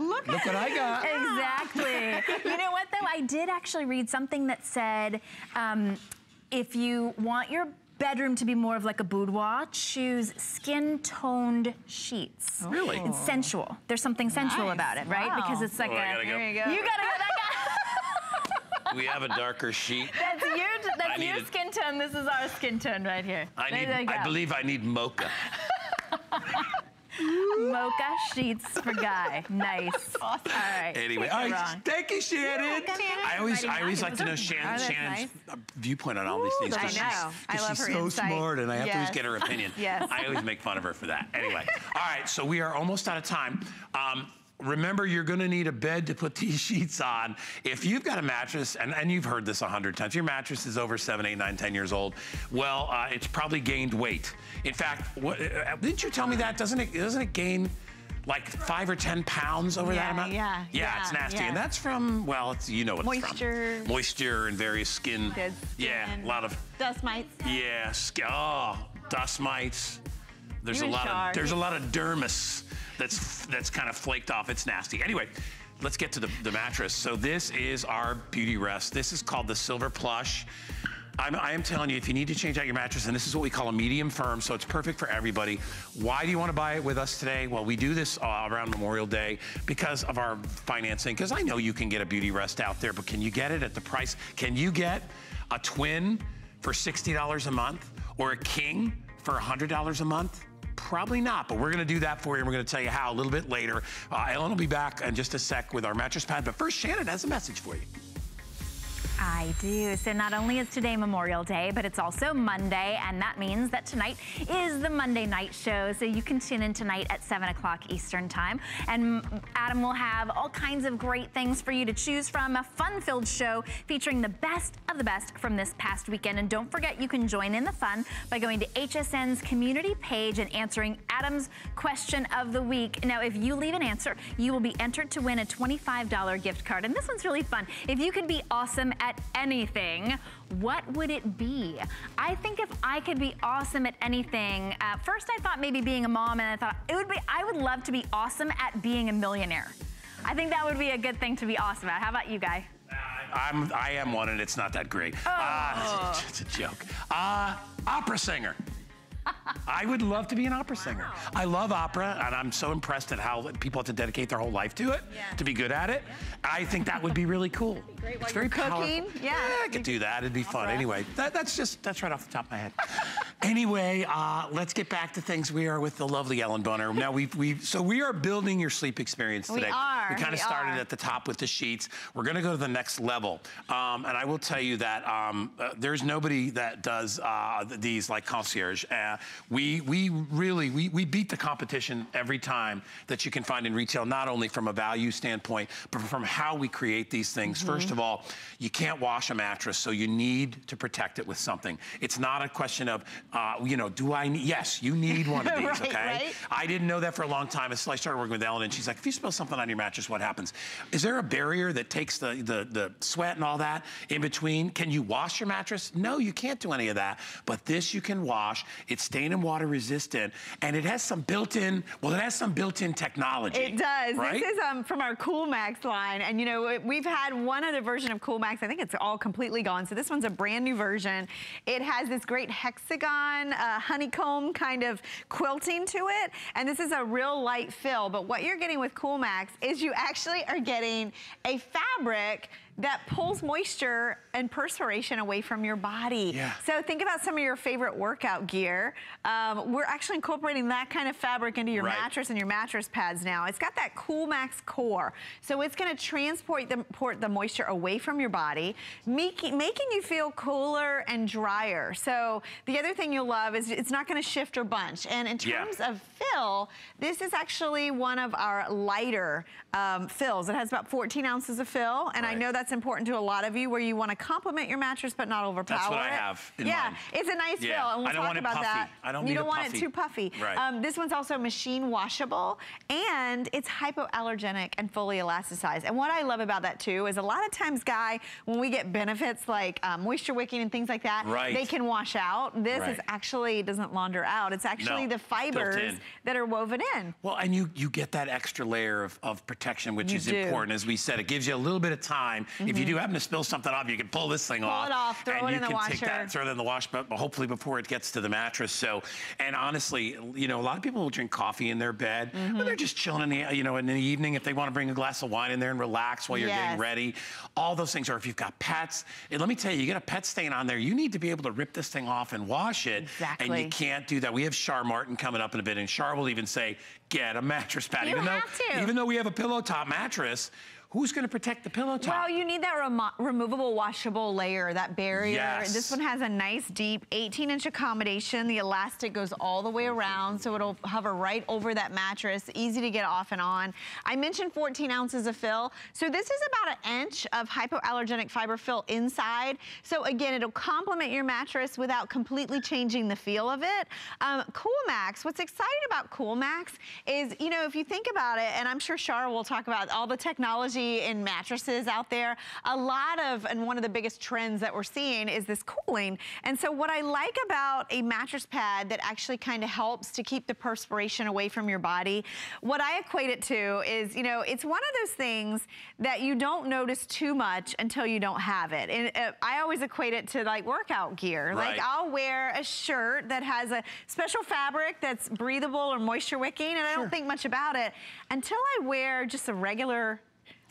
A: Look. Look what I got.
C: Exactly. You know what though? I did actually read something that said um, if you want your bedroom to be more of like a boudoir, choose skin-toned sheets.
A: Oh. Really?
C: It's sensual. There's something sensual
B: nice.
C: about it, right?
B: Wow.
C: Because it's like
A: oh,
C: a...
A: Gotta go.
B: You go.
C: You gotta go.
A: we have a darker sheet.
C: That's your, that's your skin tone. This is our skin tone right here.
A: I, need, I believe I need mocha.
C: Mocha sheets for Guy. Nice. Awesome. All right.
A: Anyway, all right. Thank you, Shannon.
B: Yeah,
A: I always, I always like to know Shannon, Shannon's
B: nice.
A: viewpoint on all these things.
B: because.
A: She's,
B: I love
A: she's
B: her
A: so
B: insight.
A: smart, and I have
B: yes.
A: to always get her opinion.
B: yes.
A: I always make fun of her for that. Anyway, all right. So we are almost out of time. Um, Remember, you're gonna need a bed to put these sheets on. If you've got a mattress, and, and you've heard this a hundred times, your mattress is over seven, eight, nine, ten years old, well, uh, it's probably gained weight. In fact, what, uh, didn't you tell me that? Doesn't it, doesn't it gain like five or 10 pounds over
B: yeah,
A: that amount?
B: Yeah,
A: yeah. Yeah, it's nasty. Yeah. And that's from, well, it's, you know what
B: Moisture.
A: it's from. Moisture and various skin.
B: Skin.
A: Yeah, a lot of.
B: Dust mites.
A: Yeah, oh, dust mites. There's
B: Even
A: a lot of, there's a lot of dermis that's that's kind of flaked off. It's nasty. Anyway, let's get to the, the mattress. So this is our Beautyrest. This is called the Silver Plush. I'm, I am telling you, if you need to change out your mattress, and this is what we call a medium firm, so it's perfect for everybody. Why do you want to buy it with us today? Well, we do this uh, around Memorial Day because of our financing, because I know you can get a Beautyrest out there, but can you get it at the price? Can you get a twin for $60 a month or a king for $100 a month? Probably not, but we're gonna do that for you and we're gonna tell you how a little bit later. Uh, Ellen will be back in just a sec with our mattress pad, but first Shannon has a message for you.
C: I do. So not only is today Memorial Day, but it's also Monday, and that means that tonight is the Monday night show. So you can tune in tonight at 7 o'clock Eastern time. And Adam will have all kinds of great things for you to choose from. A fun-filled show featuring the best of the best from this past weekend. And don't forget, you can join in the fun by going to HSN's community page and answering Adam's question of the week. Now, if you leave an answer, you will be entered to win a $25 gift card. And this one's really fun. If you could be awesome at anything, what would it be? I think if I could be awesome at anything, uh, first I thought maybe being a mom and I thought it would be, I would love to be awesome at being a millionaire. I think that would be a good thing to be awesome at. How about you, Guy?
A: I'm, I am one and it's not that great. Oh. Uh, it's, it's, a joke. Uh, opera singer. I would love to be an opera singer. Wow. I love opera, and I'm so impressed at how people have to dedicate their whole life to it, yeah. to be good at it. Yeah. I think that would be really cool.
B: Great it's very cooking.
A: Powerful. Yeah. yeah, I could do that. It'd be fun. Anyway, that, that's just, that's right off the top of my head. anyway, uh, let's get back to things. We are with the lovely Ellen Bunner. Now, we've, we've, so we are building your sleep experience today.
B: We are.
A: We kind of started are. at the top with the sheets. We're going to go to the next level. Um, and I will tell you that um, uh, there's nobody that does uh, these like concierge. Uh, we, we really, we, we beat the competition every time that you can find in retail, not only from a value standpoint, but from how we create these things. Mm -hmm. First of all, you can't wash a mattress, so you need to protect it with something. It's not a question of, uh, you know, do I need, yes, you need one of these, right, okay? Right? I didn't know that for a long time until I started working with Ellen, and she's like, if you spill something on your mattress, what happens? Is there a barrier that takes the, the, the sweat and all that in between? Can you wash your mattress? No, you can't do any of that, but this you can wash. It's stain and water resistant, and it has some built-in, well, it has some built-in technology.
B: It does. Right? This is um, from our Cool Max line, and you know, we've had one other version of Cool Max. I think it's all completely gone. So this one's a brand new version. It has this great hexagon, uh, honeycomb kind of quilting to it, and this is a real light fill, but what you're getting with Cool Max is you actually are getting a fabric that pulls moisture and perspiration away from your body. Yeah. So think about some of your favorite workout gear. Um, we're actually incorporating that kind of fabric into your right. mattress and your mattress pads now. It's got that CoolMax core. So it's gonna transport the, the moisture away from your body, making, making you feel cooler and drier. So the other thing you'll love is it's not gonna shift or bunch. And in terms yeah. of fill, this is actually one of our lighter um, fills. It has about 14 ounces of fill, and right. I know that's important to a lot of you where you want to complement your mattress but not overpower
A: That's what
B: it.
A: I have
B: Yeah, it's a nice yeah. fill, and we'll
A: I don't
B: talk
A: want
B: about
A: it puffy.
B: that.
A: I don't
B: you don't want
A: puffy.
B: it too puffy.
A: Right.
B: Um, this one's also machine washable, and it's hypoallergenic and fully elasticized. And what I love about that too is a lot of times, Guy, when we get benefits like um, moisture wicking and things like that,
A: right.
B: they can wash out. This right. is actually doesn't launder out. It's actually no, the fibers that are woven in.
A: Well, and you you get that extra layer of, of protection, which
B: you
A: is
B: do.
A: important. As we said, it gives you a little bit of time. Mm -hmm. If you mm-hmm. do happen to spill something off, you can pull this thing
B: pull
A: off.
B: Pull it off, throw
A: it
B: in the washer.
A: And you can take that, and throw it in the wash, but hopefully before it gets to the mattress. So, and honestly, you know, a lot of people will drink coffee in their bed, mm -hmm. but they're just chilling in the, you know, in the evening if they want to bring a glass of wine in there and relax while you're
B: yes.
A: getting ready. All those things are if you've got pets. And let me tell you, you get a pet stain on there, you need to be able to rip this thing off and wash it.
B: Exactly.
A: And you can't do that. We have Char Martin coming up in a bit, and Char will even say, get a mattress pad.
B: You
A: even
B: have
A: though,
B: to.
A: Even though we have a pillow top mattress, Who's gonna protect the pillow top?
B: Well, you need that remo removable washable layer, that barrier.
A: Yes.
B: This one has a nice deep 18 inch accommodation. The elastic goes all the way around, so it'll hover right over that mattress, easy to get off and on. I mentioned 14 ounces of fill. So this is about an inch of hypoallergenic fiber fill inside. So again, it'll complement your mattress without completely changing the feel of it. Um, cool Max, what's exciting about Cool Max is, you know, if you think about it, and I'm sure Shara will talk about all the technology technology in mattresses out there, a lot of, and one of the biggest trends that we're seeing is this cooling. And so what I like about a mattress pad that actually kind of helps to keep the perspiration away from your body, what I equate it to is, you know, it's one of those things that you don't notice too much until you don't have it. And uh, I always equate it to like workout gear. Right. Like I'll wear a shirt that has a special fabric that's breathable or moisture wicking and sure. I don't think much about it until I wear just a regular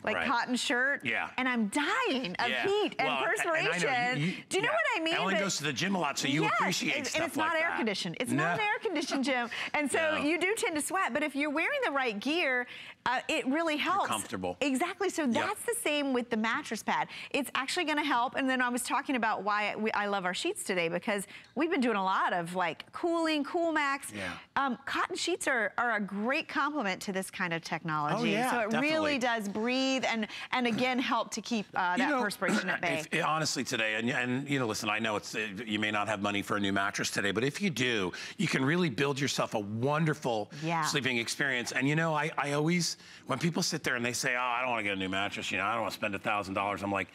B: like right. cotton shirt.
A: Yeah.
B: And I'm dying of yeah. heat and well, perspiration. And you, you, Do you yeah. know what I mean?
A: Ellen but, goes to the gym a lot, so you yes, appreciate
B: and,
A: stuff
B: and it's not
A: like
B: air conditioned. It's no. not an air conditioned gym. And so no. you do tend to sweat, but if you're wearing the right gear, uh, it really helps.
A: You're comfortable.
B: Exactly. So that's yep. the same with the mattress pad. It's actually going to help. And then I was talking about why we, I love our sheets today because we've been doing a lot of like cooling, Cool Max.
A: Yeah.
B: Um, cotton sheets are, are a great complement to this kind of technology. Oh,
A: yeah,
B: so it
A: definitely.
B: really does breathe and, and again help to keep uh, that you know, perspiration at bay.
A: If, honestly today, and, and you know, listen, I know it's you may not have money for a new mattress today, but if you do, you can really build yourself a wonderful yeah. sleeping experience. And you know, I, I always, when people sit there and they say, oh, I don't want to get a new mattress, you know, I don't want to spend a $1,000. I'm like,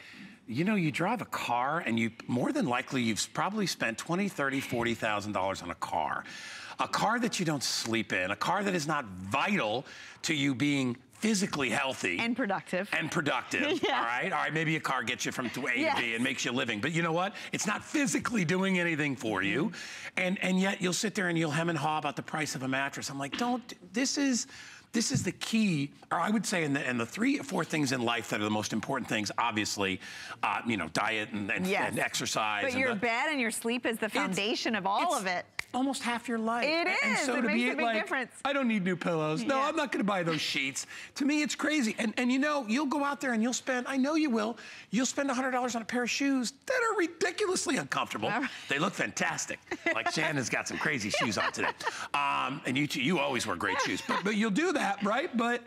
A: you know, you drive a car and you, more than likely, you've probably spent 20, 30, $40,000 on a car. A car that you don't sleep in, a car that is not vital to you being physically healthy.
B: And productive.
A: And productive, yeah. all right? All right, maybe a car gets you from A yes. to B and makes you a living. But you know what? It's not physically doing anything for you. Mm -hmm. And, and yet you'll sit there and you'll hem and haw about the price of a mattress. I'm like, don't, this is, this is the key, or I would say in the, in the three or four things in life that are the most important things, obviously, uh, you know, diet and, and, yes. and exercise.
B: But your the, bed and your sleep is the foundation of all of it
A: almost half your life.
B: It is.
A: And so
B: it
A: to
B: makes
A: be
B: a big
A: like,
B: difference.
A: I don't need new pillows. No, yeah. I'm not going to buy those sheets. to me, it's crazy. And and you know, you'll go out there and you'll spend. I know you will. You'll spend $100 on a pair of shoes that are ridiculously uncomfortable. Right. They look fantastic. Like Shannon's got some crazy shoes on today. Um, and you you always wear great shoes. But but you'll do that, right? But but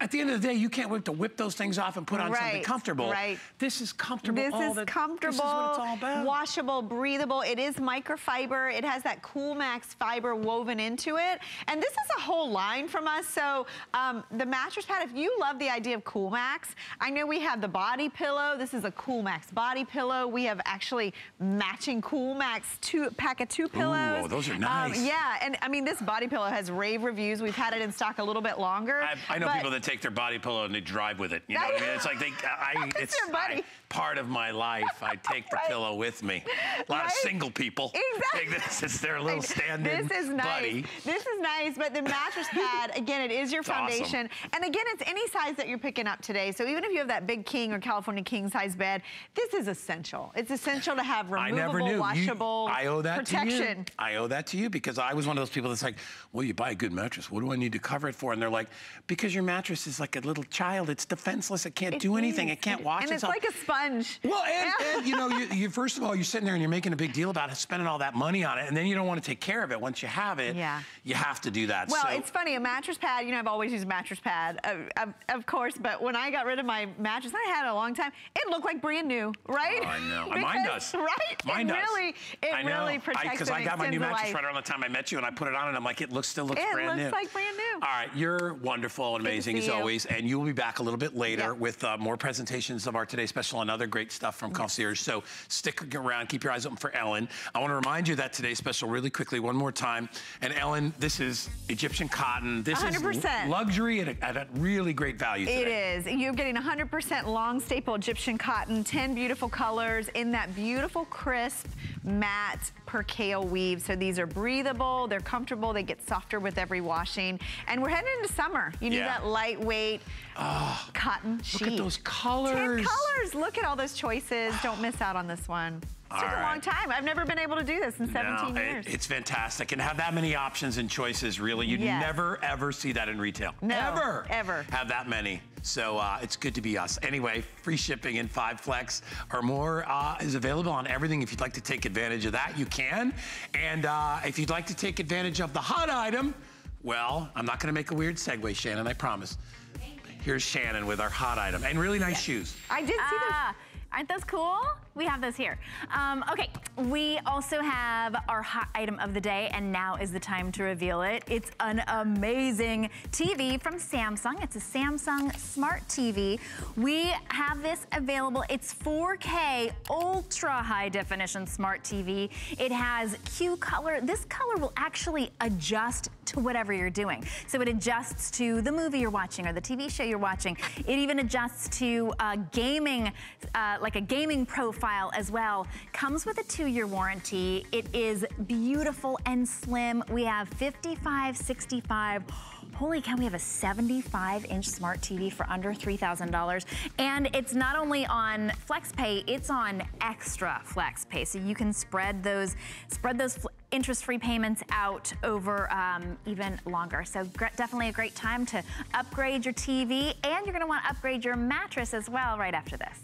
A: at the end of the day, you can't wait to whip those things off and put on
B: right,
A: something comfortable.
B: Right.
A: This is comfortable.
B: This is
A: the,
B: comfortable. This is
A: what it's all about.
B: Washable, breathable. It is microfiber. It has that Cool Max fiber woven into it. And this is a whole line from us. So um, the mattress pad, if you love the idea of Cool Max, I know we have the body pillow. This is a Cool Max body pillow. We have actually matching Cool Max two pack of two pillows.
A: Oh, those are um, nice.
B: Um, yeah, and I mean, this body pillow has rave reviews. We've had it in stock a little bit longer.
A: I, I know people that take their body pillow and they drive with it. You know what I mean? It's like they, I, it's I, part of my life. I take the right. pillow with me. A lot right? of single people.
B: Exactly.
A: This is their little stand-in
B: This is nice.
A: Buddy.
B: This is nice, but the mattress pad, again, it is your it's foundation. Awesome. And again, it's any size that you're picking up today. So even if you have that big king or California king size bed, this is essential. It's essential to have removable, washable
A: you, I owe that
B: protection.
A: To you. I owe that to you because I was one of those people that's like, well, you buy a good mattress. What do I need to cover it for? And they're like, because your mattress is like a little child. It's defenseless. It can't it do anything. It can't wash
B: and
A: itself.
B: And it's like a sponge.
A: Well, and, and you know, you, you, first of all, you're sitting there and you're making a big deal about spending all that money on it, and then you don't want to take care of it. Once you have it,
B: yeah.
A: you have to do that.
B: Well,
A: so.
B: it's funny, a mattress pad, you know, I've always used a mattress pad, uh, of, of, course, but when I got rid of my mattress, I had it a long time, it looked like brand new, right?
A: Oh, I know. because, Mine does.
B: Right?
A: Mine
B: it
A: does.
B: Really, it
A: I know.
B: really protects
A: Because I, I, got my new mattress right around the time I met you, and I put it on, and I'm like, it looks still looks
B: it
A: brand
B: new.
A: It
B: looks like brand new.
A: All right, you're wonderful and amazing as
B: you.
A: always, and you will be back a little bit later
B: yep.
A: with uh, more presentations of our Today Special and other great stuff from Concierge. So stick around, keep your eyes open for Ellen. I want to remind you that today's special really quickly one more time. And Ellen, this is Egyptian cotton. This
B: 100%.
A: is luxury at a, at a, really great value today.
B: It is. You're getting 100% long staple Egyptian cotton, 10 beautiful colors in that beautiful crisp matte percale weave. So these are breathable, they're comfortable, they get softer with every washing. And we're heading into summer. You need yeah. that lightweight oh, cotton sheet.
A: Look at those colors.
B: 10 colors. Look at all those choices. Don't miss out on this one. It took right. a long time. I've never been able to do this in 17
A: no,
B: years.
A: It, it's fantastic. And have that many options and choices, really. You'd
B: yes.
A: never, ever see that in retail.
B: No,
A: ever.
B: Ever.
A: Have that many. So uh, it's good to be us. Anyway, free shipping in five flex or more uh, is available on everything. If you'd like to take advantage of that, you can. And uh, if you'd like to take advantage of the hot item, well, I'm not gonna make a weird segue, Shannon, I promise. Here's Shannon with our hot item. And really nice shoes.
B: I did see
C: ah, Aren't those cool? we have those here. Um, okay, we also have our hot item of the day, and now is the time to reveal it. It's an amazing TV from Samsung. It's a Samsung Smart TV. We have this available. It's 4K ultra high definition smart TV. It has Q color. This color will actually adjust to whatever you're doing. So it adjusts to the movie you're watching or the TV show you're watching. It even adjusts to uh, gaming, uh, like a gaming profile as well. Comes with a two-year warranty. It is beautiful and slim. We have 55, 65, holy cow, we have a 75 inch smart TV for under $3,000. And it's not only on FlexPay, it's on extra FlexPay. So you can spread those, spread those interest-free payments out over um, even longer. So definitely a great time to upgrade your TV and you're gonna wanna upgrade your mattress as well right after this.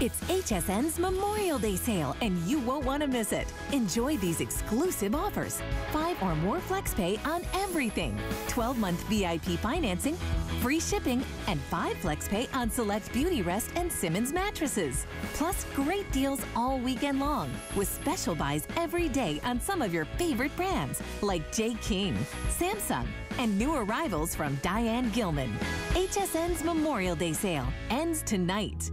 D: It's HSN's Memorial Day sale, and you won't want to miss it. Enjoy these exclusive offers. Five or more FlexPay on everything. 12-month VIP financing, free shipping, and five FlexPay on select Beautyrest and Simmons mattresses. Plus, great deals all weekend long, with special buys every day on some of your favorite brands, like J. King, Samsung, and new arrivals from Diane Gilman. HSN's Memorial Day sale ends tonight.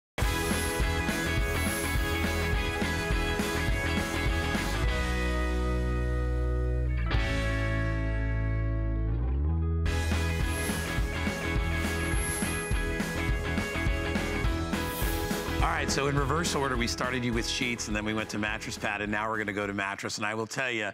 A: so in reverse order, we started you with sheets and then we went to mattress pad and now we're gonna go to mattress. And I will tell you,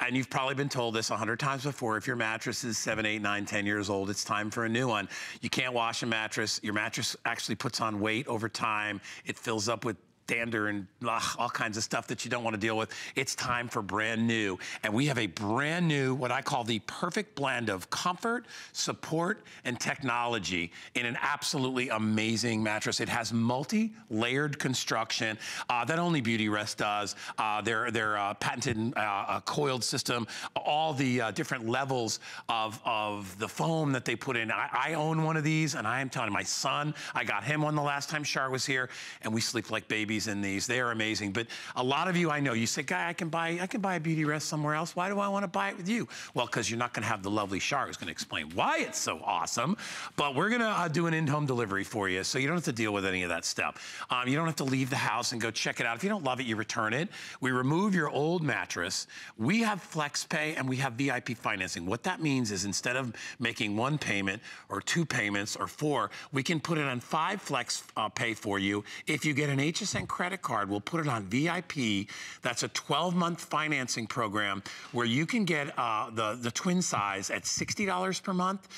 A: and you've probably been told this a hundred times before, if your mattress is seven, eight, nine, ten years old, it's time for a new one. You can't wash a mattress. Your mattress actually puts on weight over time. It fills up with dander and ugh, all kinds of stuff that you don't want to deal with. It's time for brand new. And we have a brand new, what I call the perfect blend of comfort, support, and technology in an absolutely amazing mattress. It has multi-layered construction uh, that only Beautyrest does. Uh, their their uh, patented uh, coiled system, all the uh, different levels of, of the foam that they put in. I, I own one of these, and I am telling my son, I got him one the last time Char was here, and we sleep like babies in these. They are amazing. But a lot of you I know, you say, Guy, I can buy, I can buy a Beautyrest somewhere else. Why do I want to buy it with you? Well, because you're not going to have the lovely Char who's going to explain why it's so awesome. But we're going to uh, do an in-home delivery for you, so you don't have to deal with any of that stuff. Um, you don't have to leave the house and go check it out. If you don't love it, you return it. We remove your old mattress. We have flex pay and we have VIP financing. What that means is instead of making one payment or two payments or four, we can put it on five flex uh, pay for you if you get an HSN credit card. We'll put it on VIP. That's a 12-month financing program where you can get uh, the, the twin size at $60 per month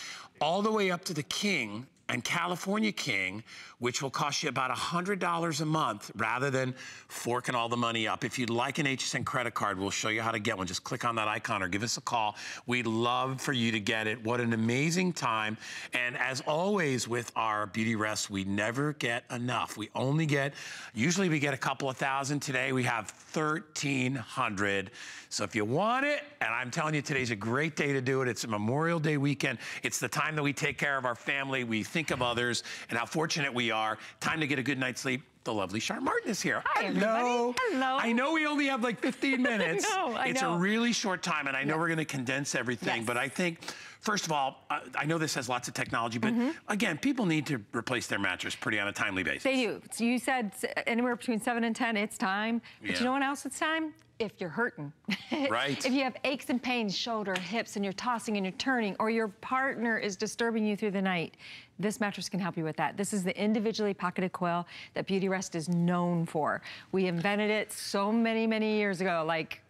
A: all the way up to the king and California King, which will cost you about $100 a month rather than forking all the money up. If you'd like an HSN credit card, we'll show you how to get one. Just click on that icon or give us a call. We'd love for you to get it. What an amazing time. And as always with our Beautyrest, we never get enough. We only get, usually we get a couple of thousand. Today we have 1,300. So if you want it, and I'm telling you today's a great day to do it. It's a Memorial Day weekend. It's the time that we take care of our family. We think think of others and how fortunate we are. Time to get a good night's sleep the lovely Char Martin is here.
E: Hi, Hello. Hello.
A: I know we only have like 15 minutes.
E: I know, I
A: it's
E: know.
A: a really short time, and I know yes. we're going to condense everything, yes. but I think First of all, uh, I know this has lots of technology, but mm -hmm. again, people need to replace their mattress pretty on a timely basis.
E: They do. So you said anywhere between 7 and 10, it's time. But yeah. you know what else it's time? If you're hurting.
A: Right.
E: if you have aches and pains, shoulder, hips, and you're tossing and you're turning, or your partner is disturbing you through the night, this mattress can help you with that. This is the individually pocketed coil that Beautyrest is known for. We invented it so many, many years ago, like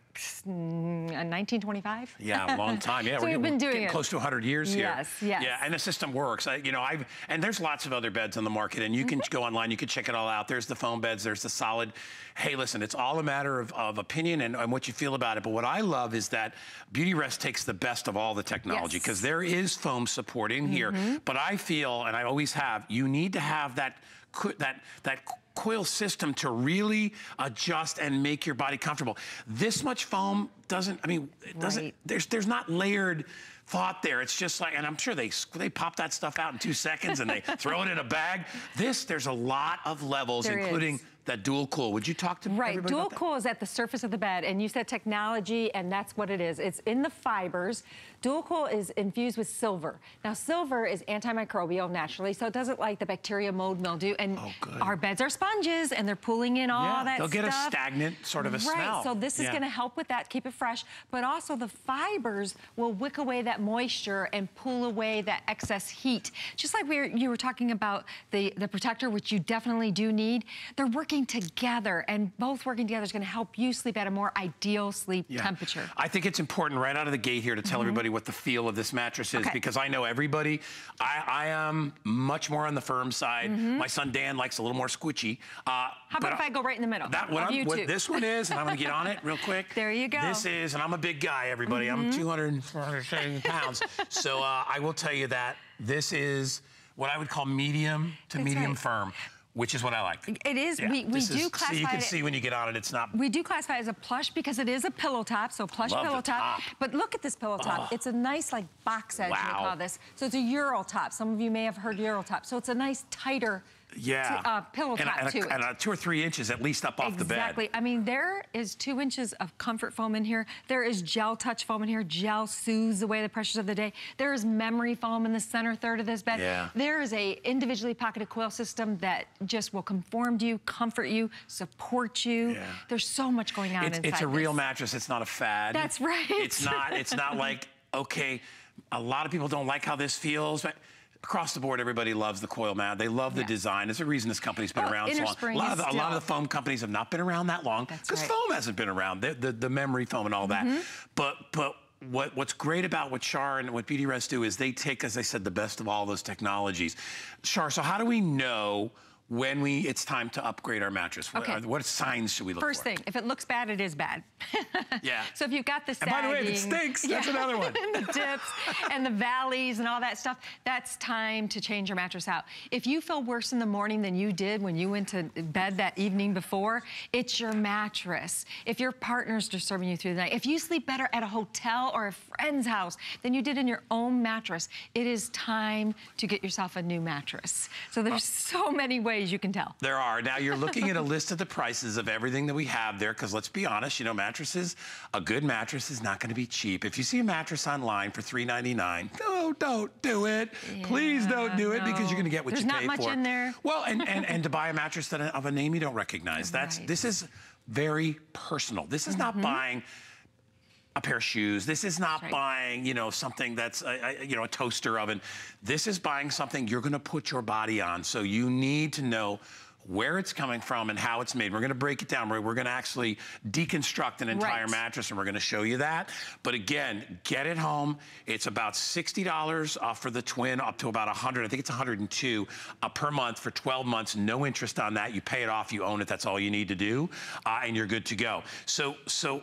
E: 1925?
A: Yeah, a long time. Yeah,
E: so we've been doing it.
A: close to 100 years here.
E: Yes, yes.
A: Yeah, and the system works. I, you know, I've and there's lots of other beds on the market, and you can mm -hmm. go online, you can check it all out. There's the foam beds, there's the solid. Hey, listen, it's all a matter of, of opinion and, and what you feel about it. But what I love is that Beautyrest takes the best of all the technology because yes. there is foam supporting mm -hmm. here. Mm-hmm. But I feel, and I always have, you need to have that that that coil system to really adjust and make your body comfortable. This much foam doesn't, I mean, it doesn't, right. there's, there's not layered thought there. It's just like, and I'm sure they they pop that stuff out in two seconds and they throw it in a bag. This, there's a lot of levels, there including is that dual cool. Would you talk to
E: right? Dual cool is at the surface of the bed, and you said technology, and that's what it is. It's in the fibers. Dual cool is infused with silver. Now, silver is antimicrobial naturally, so it doesn't like the bacteria, mold, mildew, and
A: oh,
E: our beds are sponges, and they're pulling in all
A: yeah,
E: that
A: they'll
E: stuff.
A: get a stagnant sort of a
E: right,
A: smell.
E: Right, so this is yeah. going to help with that, keep it fresh, but also the fibers will wick away that moisture and pull away that excess heat. Just like we were, you were talking about the, the protector, which you definitely do need, they're working together, and both working together is going to help you sleep at a more ideal sleep yeah. temperature.
A: I think it's important right out of the gate here to tell mm -hmm. everybody what the feel of this mattress is okay. because I know everybody, I, I, am much more on the firm side. Mm -hmm. My son Dan likes a little more squishy.
E: Uh, How about if I go right in the middle?
A: That, what, what this one is, and I'm gonna get on it real quick.
E: There you go.
A: This is, and I'm a big guy, everybody. Mm -hmm. I'm 200, pounds. so uh, I will tell you that this is what I would call medium to That's medium right. firm. Which is what I like.
E: It is. Yeah. We, we do is, classify
A: So you can
E: it,
A: see when you get on it, it's not...
E: We do classify it as a plush because it is a pillow top, so plush
A: Love
E: pillow
A: top. top.
E: But look at this pillow top. Oh. It's a nice like box edge,
A: wow.
E: we call this. So it's a Euro top. Some of you may have heard Euro top. So it's a nice tighter
A: yeah.
E: uh, pillow
A: and,
E: top
A: and,
E: to
A: and, two or three inches at least up off
E: exactly.
A: the bed.
E: Exactly. I mean, there is two inches of comfort foam in here. There is gel touch foam in here. Gel soothes away the pressures of the day. There is memory foam in the center third of this bed.
A: Yeah.
E: There is a individually pocketed coil system that just will conform to you, comfort you, support you. Yeah. There's so much going on
A: it's,
E: inside
A: It's a
E: this.
A: real mattress. It's not a fad.
E: That's right.
A: It's not. It's not like okay. A lot of people don't like how this feels, but across the board, everybody loves the coil mat. They love the yeah. design. There's a reason this company's been around so long. A lot, of the, a lot, of the, foam companies have not been around that long because right. foam hasn't been around. The, the, the memory foam and all that. Mm -hmm. But but what, what's great about what Char and what Beautyrest do is they take, as I said, the best of all those technologies. Char, so how do we know when we it's time to upgrade our mattress?
E: Okay.
A: What, what signs should we look
E: First
A: for?
E: First thing, if it looks bad, it is bad.
A: yeah.
E: So if you've got the sagging...
A: And by the way, if it stinks, that's yeah, another one.
E: and the dips and the valleys and all that stuff, that's time to change your mattress out. If you feel worse in the morning than you did when you went to bed that evening before, it's your mattress. If your partner's disturbing you through the night, if you sleep better at a hotel or a friend's house than you did in your own mattress, it is time to get yourself a new mattress. So there's so many ways ways you can tell.
A: There are. Now you're looking at a list of the prices of everything that we have there because let's be honest, you know, mattresses, a good mattress is not going to be cheap. If you see a mattress online for $3.99, no, don't do it. Yeah, Please don't do it because you're going to get what
E: There's
A: you pay for.
E: There's not much in there.
A: Well, and, and, and to buy a mattress that of a name you don't recognize. That's right. This is very personal. This is mm -hmm. not buying a pair of shoes. This is not right. buying, you know, something that's, a, a, you know, a toaster oven. This is buying something you're going to put your body on. So you need to know where it's coming from and how it's made. We're gonna break it down. We're, we're gonna actually deconstruct an entire right. mattress and we're gonna show you that. But again, get it home. It's about $60 uh, for the twin, up to about 100. I think it's 102 uh, per month for 12 months. No interest on that. You pay it off, you own it. That's all you need to do, uh, and you're good to go. So, so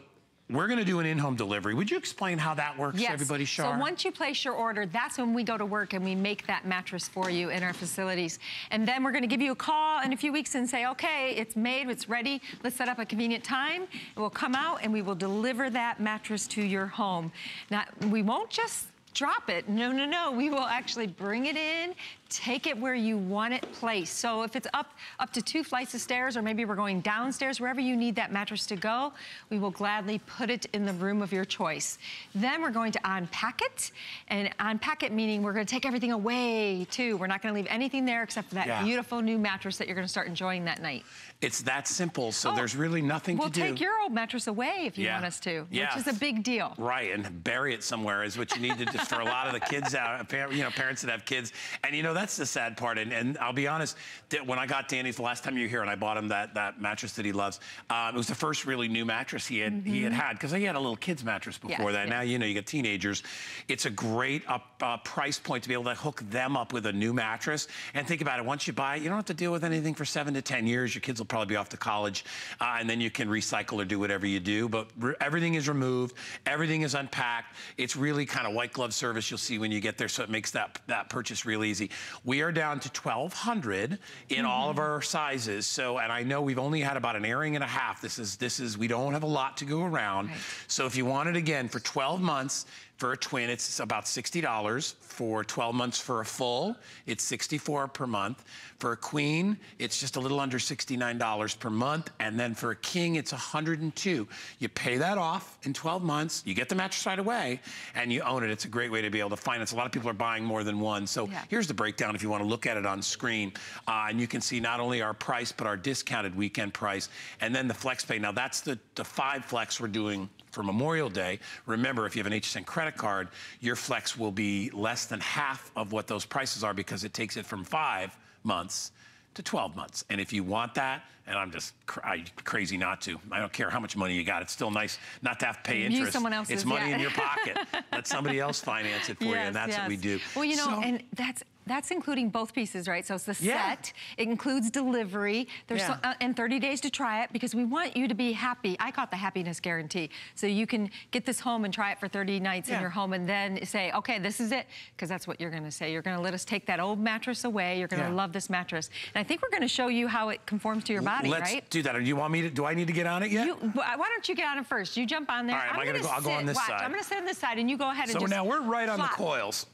A: we're going to do an in-home delivery. Would you explain how that works,
E: yes.
A: everybody, Char?
E: So once you place your order, that's when we go to work and we make that mattress for you in our facilities. And then we're going to give you a call in a few weeks and say, okay, it's made, it's ready. Let's set up a convenient time. And we'll come out and we will deliver that mattress to your home. Now, we won't just drop it. No, no, no. We will actually bring it in, take it where you want it placed. So if it's up, up to two flights of stairs or maybe we're going downstairs, wherever you need that mattress to go, we will gladly put it in the room of your choice. Then we're going to unpack it. And unpack it meaning we're gonna take everything away too. We're not gonna leave anything there except for that yeah. beautiful new mattress that you're gonna start enjoying that night.
A: It's that simple, so oh, there's really nothing
E: we'll
A: to do.
E: We'll take your old mattress away if you yeah. want us to, yes. which is a big deal.
A: Right, and bury it somewhere is what you need to do for a lot of the kids out, you know, parents that have kids. And you know, that's the sad part. And, and I'll be honest, when I got Danny's the last time you were here and I bought him that, that mattress that he loves, um, it was the first really new mattress he had mm -hmm. he had mm-hmm. had because he had a little kid's mattress before yes, that. Yes. Now, you know, you get teenagers. It's a great up, uh, price point to be able to hook them up with a new mattress. And think about it, once you buy it, you don't have to deal with anything for seven to 10 years. Your kids will probably be off to college college, uh, and then you can recycle or do whatever you do. But everything is removed, everything is unpacked. It's really kind of white glove service you'll see when you get there, so it makes that, that purchase real easy. We are down to 1,200 in mm all of mm-hmm. our sizes. So, and I know we've only had about an airing and a half. This is, this is, we don't have a lot to go around. Right. So if you want it again for 12 months, for a twin, it's about $60. For 12 months for a full, it's 64 per month. For a queen, it's just a little under $69 per month. And then for a king, it's 102. You pay that off in 12 months, you get the mattress right away, and you own it. It's a great way to be able to finance. A lot of people are buying more than one. So yeah. here's the breakdown if you want to look at it on screen. Uh, and you can see not only our price, but our discounted weekend price. And then the flex pay. Now that's the, the five flex we're doing for Memorial Day. Remember, if you have an HSN credit card, your flex will be less than half of what those prices are because it takes it from five months to 12 months. And if you want that, and I'm just cr crazy not to. I don't care how much money you got. It's still nice not to have to pay interest.
E: Use someone else's,
A: it's money
E: yeah.
A: in your pocket. Let somebody else finance it for yes, you, and that's yes. what we do.
E: Well, you know, so, and that's that's including both pieces, right? So it's the yeah. set. It includes delivery. There's yeah. so, uh, and 30 days to try it because we want you to be happy. I got the happiness guarantee. So you can get this home and try it for 30 nights yeah. in your home and then say, okay, this is it. Because that's what you're going to say. You're going to let us take that old mattress away. You're going to love this mattress. And I think we're going to show you how it conforms to your body,
A: Let's
E: right?
A: Let's do that. Do you want me to, do I need to get on it yet? You,
E: why don't you get on it first? You jump on there.
A: All right, I'm, I'm going to go, I'll go on this
E: watch,
A: side.
E: I'm going to sit on this side and you go ahead and so just
A: So now we're right on flop. the coils.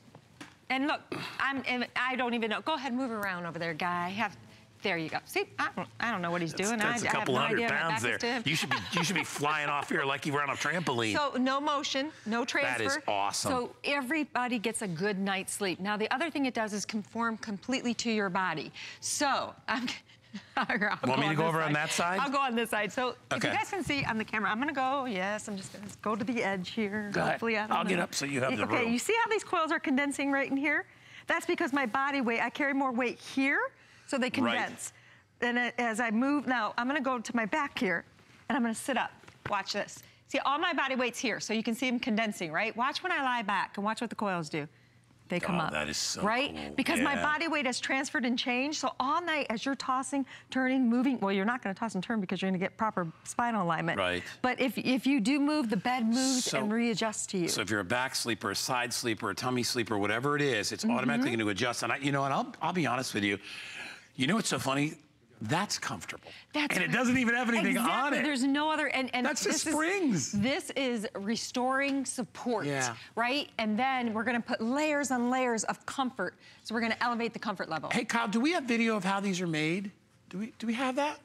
E: And look, I'm, I don't even know. Go ahead, move around over there, guy. Have, there you go. See, I don't, I don't know what he's
A: that's,
E: doing.
A: That's
E: I,
A: a couple
E: hundred
A: no pounds there. You should be you should be flying off here like you were on a trampoline.
E: So no motion, no transfer.
A: That is awesome.
E: So everybody gets a good night's sleep. Now the other thing it does is conform completely to your body. So I'm.
A: I'll Want me to go over
E: side.
A: on that side?
E: I'll go on this side. So okay. if you guys can see on the camera, I'm gonna go, yes, I'm just gonna go to the edge here.
A: Go Hopefully I will get up so you have the
E: okay,
A: room.
E: you see how these coils are condensing right in here? That's because my body weight, I carry more weight here, so they condense. Right. And as I move, now I'm gonna go to my back here, and I'm gonna sit up. Watch this. See, all my body weight's here, so you can see them condensing, right? Watch when I lie back, and watch what the coils do they come up.
A: That is so
E: Right?
A: Cool.
E: Because
A: yeah.
E: my body weight has transferred and changed. So all night as you're tossing, turning, moving, well, you're not gonna toss and turn because you're gonna get proper spinal alignment.
A: Right.
E: But if, if you do move, the bed moves so, and readjusts to you.
A: So if you're a back sleeper, a side sleeper, a tummy sleeper, whatever it is, it's mm -hmm. automatically gonna adjust. And I, you know, and I'll, I'll be honest with you, you know what's so funny? That's comfortable. That's and it doesn't even have anything
E: exactly.
A: on it.
E: There's no other, and, and
A: That's the springs.
E: Is, this is restoring support, yeah. right? And then we're gonna put layers on layers of comfort. So we're gonna elevate the comfort level.
A: Hey, Kyle, do we have video of how these are made? Do we, do we have that?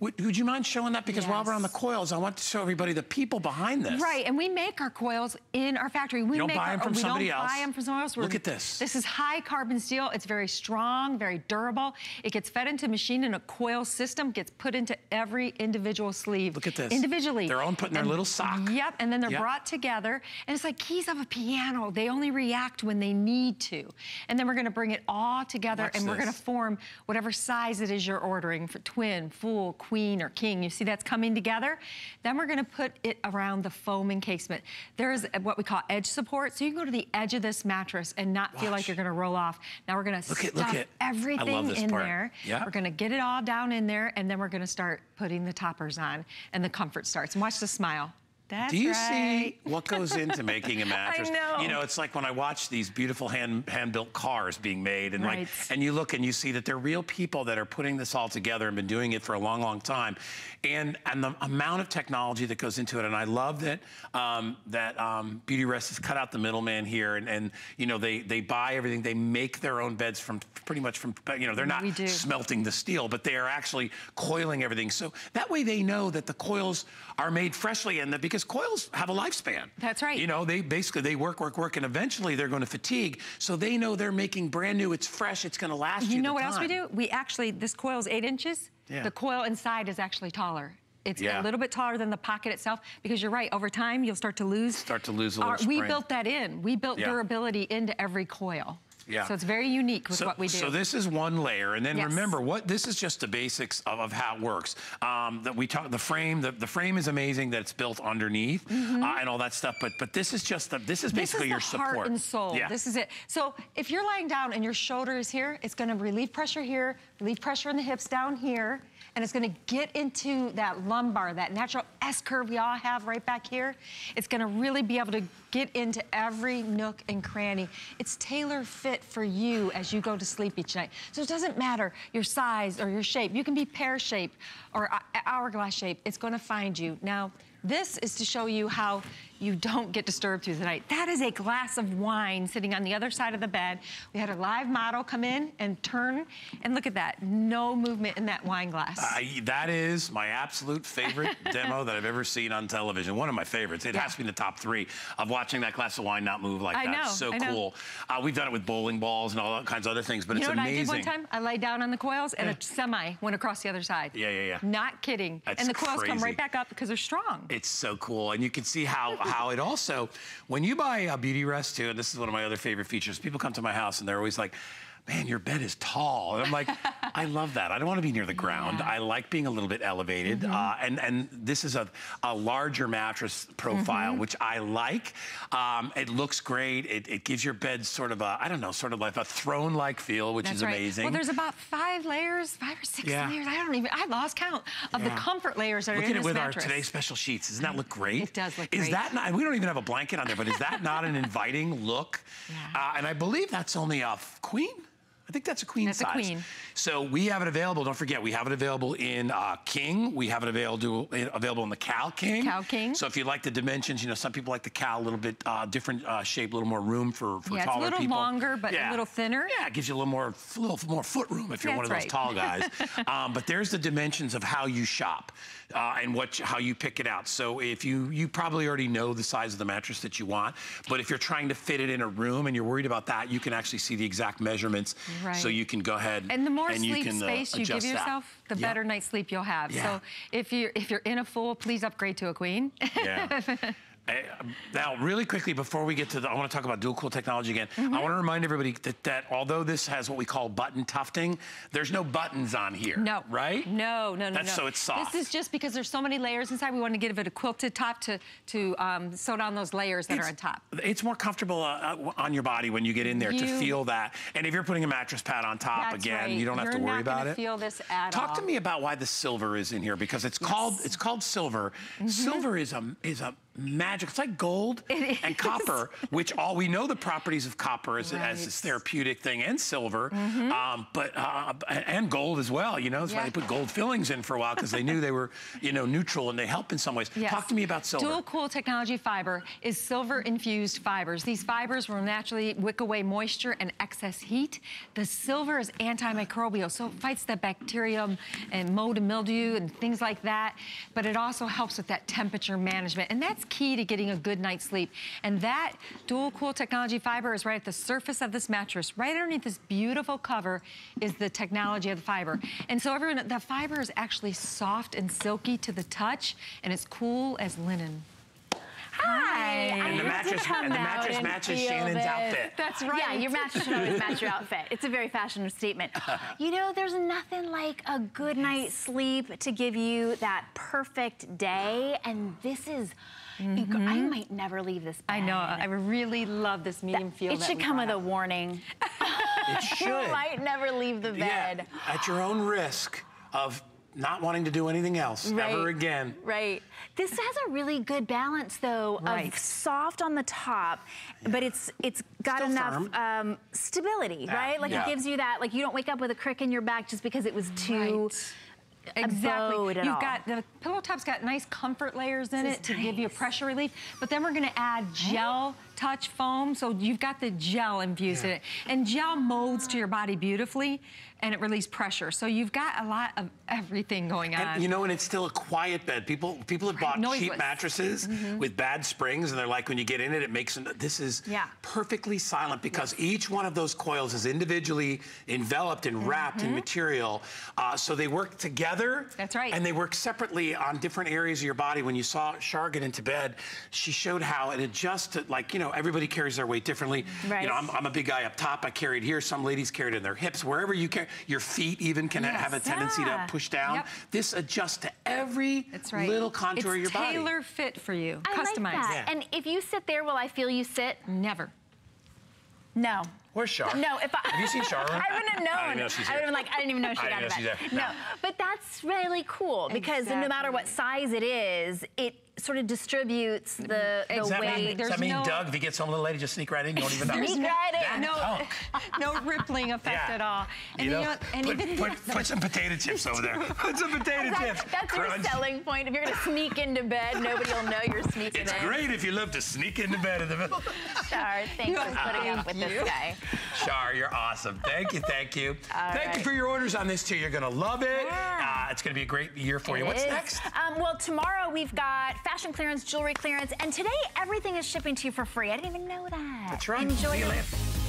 A: Would, would, you mind showing that? Because yes. while we're on the coils, I want to show everybody the people behind this.
E: Right, and we make our coils in our factory. We
A: don't
E: make
A: buy them from
E: our,
A: somebody
E: else.
A: We
E: don't buy them from someone else.
A: We're, Look at this.
E: This is high carbon steel. It's very strong, very durable. It gets fed into machine in a coil system, gets put into every individual sleeve.
A: Look at this.
E: Individually.
A: Their own putting their little sock.
E: Yep, and then they're yep. brought together. And it's like keys of a piano. They only react when they need to. And then we're gonna bring it all together
A: Watch
E: and
A: this.
E: we're gonna form whatever size it is you're ordering for twin, full, queen, or king. You see that's coming together. Then we're gonna put it around the foam encasement. There's what we call edge support, so you can go to the edge of this mattress and not Watch. feel like you're gonna roll off. Now we're gonna look stuff look at. everything in
A: part.
E: there.
A: Yeah.
E: We're gonna get it all down in there, and then we're gonna start putting the toppers on, and the comfort starts. And watch the smile. That's
A: Do you
E: right.
A: see what goes into making a mattress?
E: I know.
A: You know, it's like when I watch these beautiful hand hand built cars being made, and
E: Right.
A: like, and you look and you see that they're real people that are putting this all together and been doing it for a long, long time, and and the amount of technology that goes into it. And I love that um, that um, Beautyrest has cut out the middleman here, and and you know they they buy everything, they make their own beds from pretty much from you know they're not smelting the steel, but they are actually coiling everything. So that way they know that the coils are made freshly and that because coils have a lifespan.
E: That's right.
A: You know, they basically, they work, work, work, and eventually they're going to fatigue. So they know they're making brand new, it's fresh, it's going to last you
E: You know what else we do? We actually, this coil is eight inches.
A: Yeah.
E: The coil inside is actually taller. It's
A: Yeah.
E: a little bit taller than the pocket itself because you're right, over time you'll start to lose.
A: Start to lose a little
E: Our- We built that in. We built
A: Yeah.
E: durability into every coil.
A: Yeah.
E: So it's very unique with
A: so,
E: what we do.
A: So this is one layer, and then
E: Yes.
A: remember what this is just the basics of, of how it works. Um, that we talk the frame. The, the frame is amazing that it's built underneath uh, and all that stuff. But but this is just the this is
E: Mm-hmm. This
A: basically
E: is
A: your support.
E: heart and soul.
A: Yeah.
E: This is it. So if you're lying down and your shoulder is here, it's going to relieve pressure here, relieve pressure in the hips down here, and it's going to get into that lumbar, that natural S curve we all have right back here. It's going to really be able to get into every nook and cranny. It's tailor fit for you as you go to sleep each night. So it doesn't matter your size or your shape. You can be pear shape or hourglass shape. It's going to find you. Now, this is to show you how you don't get disturbed through the night. That is a glass of wine sitting on the other side of the bed. We had a live model come in and turn, and look at that. No movement in that wine glass.
A: I, that is my absolute favorite demo that I've ever seen on television. One of my favorites. It
E: Yeah.
A: has to be in the top three of watching that glass of wine not move like
E: I
A: that.
E: know,
A: so
E: I
A: cool. Uh, we've done it with bowling balls and all kinds of other things, but
E: you
A: it's
E: know what
A: amazing.
E: I did one time? I laid down on the coils and a semi went across the other side.
A: Yeah, yeah, yeah.
E: Not kidding.
A: That's
E: and the coils come right back up because they're strong.
A: It's so cool. And you can see how, how it also, when you buy a Beautyrest too, and this is one of my other favorite features, people come to my house and they're always like, man, your bed is tall. And I'm like, I love that. I don't want to be near the ground. I like being a little bit elevated.
E: Mm-hmm.
A: Uh, and, and this is a, a larger mattress profile,
E: Mm-hmm.
A: which I like. Um, it looks great. It, it gives your bed sort of a, I don't know, sort of like a throne-like feel, which
E: That's
A: is
E: right.
A: amazing.
E: Well, there's about five layers, five or six
A: Yeah.
E: layers. I don't even, I lost count of the comfort layers that
A: Look
E: are
A: at it with
E: mattress.
A: our today's special sheets. Doesn't that look great?
E: It does look
A: Is
E: great.
A: that not? We don't even have a blanket on there, but is that not an inviting look?
E: Yeah.
A: Uh, and I believe that's only a queen. I think that's a queen
E: That's a
A: size.
E: queen.
A: So we have it available. Don't forget, we have it available in uh, King. We have it available available in the Cal King.
E: Cal King.
A: So if you like the dimensions, you know, some people like the Cal a little bit uh, different uh, shape, a little more room for, for
E: Yeah, it's a little
A: people.
E: longer, but a little thinner.
A: Yeah, it gives you a little more, little more foot room if you're one of those
E: That's
A: tall guys. um, but there's the dimensions of how you shop uh, and what how you pick it out. So if you you probably already know the size of the mattress that you want, but if you're trying to fit it in a room and you're worried about that, you can actually see the exact measurements. So you can go ahead
E: And the more
A: and you
E: sleep
A: can, uh,
E: space you give
A: adjust that.
E: yourself, the
A: Yeah.
E: better night's sleep you'll have.
A: Yeah.
E: So if you're if you're in a full, please upgrade to a queen.
A: Yeah. Uh, Now, really quickly, before we get to the, I want to talk about dual cool technology again.
E: Mm-hmm.
A: I want to remind everybody that, that although this has what we call button tufting, there's no buttons on here.
E: No.
A: Right?
E: No, no, no,
A: That's
E: no.
A: so it's soft.
E: This is just because there's so many layers inside. We want to give it a quilted top to to um, sew down those layers that are on top.
A: It's more comfortable uh, uh, on your body when you get in there to feel that. And if you're putting a mattress pad on top again,
E: right.
A: you don't have
E: You're
A: to worry about it.
E: feel this at
A: Talk
E: all.
A: to me about why the silver is in here because it's called it's called silver.
E: Mm-hmm.
A: Silver is a is a magic. It's like gold
E: It
A: and
E: is.
A: copper, which all we know the properties of copper as, as this therapeutic thing and silver, um, but uh, and gold as well. You know, that's why they put gold fillings in for a while because they knew they were you know neutral and they help in some ways.
E: Yes.
A: Talk to me about silver.
E: Dual Cool Technology Fiber is silver infused fibers. These fibers will naturally wick away moisture and excess heat. The silver is antimicrobial, so it fights the bacterium and mold and mildew and things like that. But it also helps with that temperature management. And that's key to getting a good night's sleep. And that Dual Cool Technology Fiber is right at the surface of this mattress. Right underneath this beautiful cover is the technology of the fiber. And so everyone, the fiber is actually soft and silky to the touch, and it's cool as linen.
C: Hi.
A: And the mattress-
C: had
A: and the
C: out
A: mattress
C: and
A: matches Shannon's
C: this.
A: outfit.
E: That's right.
C: Yeah, your mattress should always match your outfit. It's a very fashion statement. you know, there's nothing like a good night's sleep to give you that perfect day, and this is. Inc- I might never leave this bed.
E: I know. I really love this medium feel.
C: It
E: that
C: should
E: we
C: come
E: brought
C: with a warning.
A: It should.
C: You might never leave the bed.
A: Yeah, at your own risk of not wanting to do anything else right. ever again.
C: Right. This has a really good balance though right. of soft on the top, yeah. but it's it's got
A: Still
C: enough um, stability, yeah. right? Like yeah. it gives you that, like you don't wake up with a crick in your back just because it was too right.
E: Exactly. You've
C: all.
E: got the pillow top's got nice comfort layers in this it to nice. give you a pressure relief, but then we're going to add gel touch foam. So you've got the gel infused yeah. in it. And gel molds to your body beautifully and it releases pressure. So you've got a lot of everything going on.
A: And you know, and it's still a quiet bed. People people have bought Noiseless. cheap mattresses mm -hmm. with bad springs and they're like, when you get in it, it makes, this is yeah. perfectly silent because yes. each one of those coils is individually enveloped and wrapped mm -hmm. in mm-hmm. material. Uh, so they work together.
E: That's right.
A: And they work separately on different areas of your body. When you saw Char get into bed, she showed how it adjusts to, like, you know, everybody carries their weight differently. Right. You know, I'm, I'm a big guy up top. I carry it here. Some ladies carry it in their hips. Wherever you carry, your feet even can yes. have a tendency yeah. to push down. Yep. This adjusts to every right. little contour
E: it's
A: of your body.
E: tailor fit for you,
C: I
E: customized.
C: Like that. Yeah. And if you sit there, will I feel you sit?
E: Never.
C: No.
A: Where's Char?
C: No, if I
A: have you seen Char?
C: I wouldn't have known. I, would have been like, I didn't even know she got out of. No. no, but that's really cool because exactly. no matter what size it is, it sort of distributes the, the
A: exactly.
C: weight.
A: Does that mean no... Doug, if he gets some little lady, just sneak right in, you don't even know?
C: Sneak right
E: in. No, no rippling effect yeah. at all.
A: And, you know, you know, and put, even put, put, some potato chips over there. Put some potato
C: that's,
A: chips.
C: That's Crunch. your selling point. If you're going to sneak into bed, nobody will know you're sneaking
A: it's
C: in.
A: It's great if you love to sneak into bed in the middle.
C: Char, thanks for putting up with you. this guy.
A: Char, you're awesome. Thank you, thank you. All thank right. you for your orders on this too. You're going to love it. Yeah. Uh, it's going to be a great year for
C: it
A: you. What's
C: is.
A: next?
C: Um, well, tomorrow we've got fashion clearance, jewelry clearance, and today everything is shipping to you for free. I didn't even know that.
A: That's right.
C: Enjoy
A: See you later.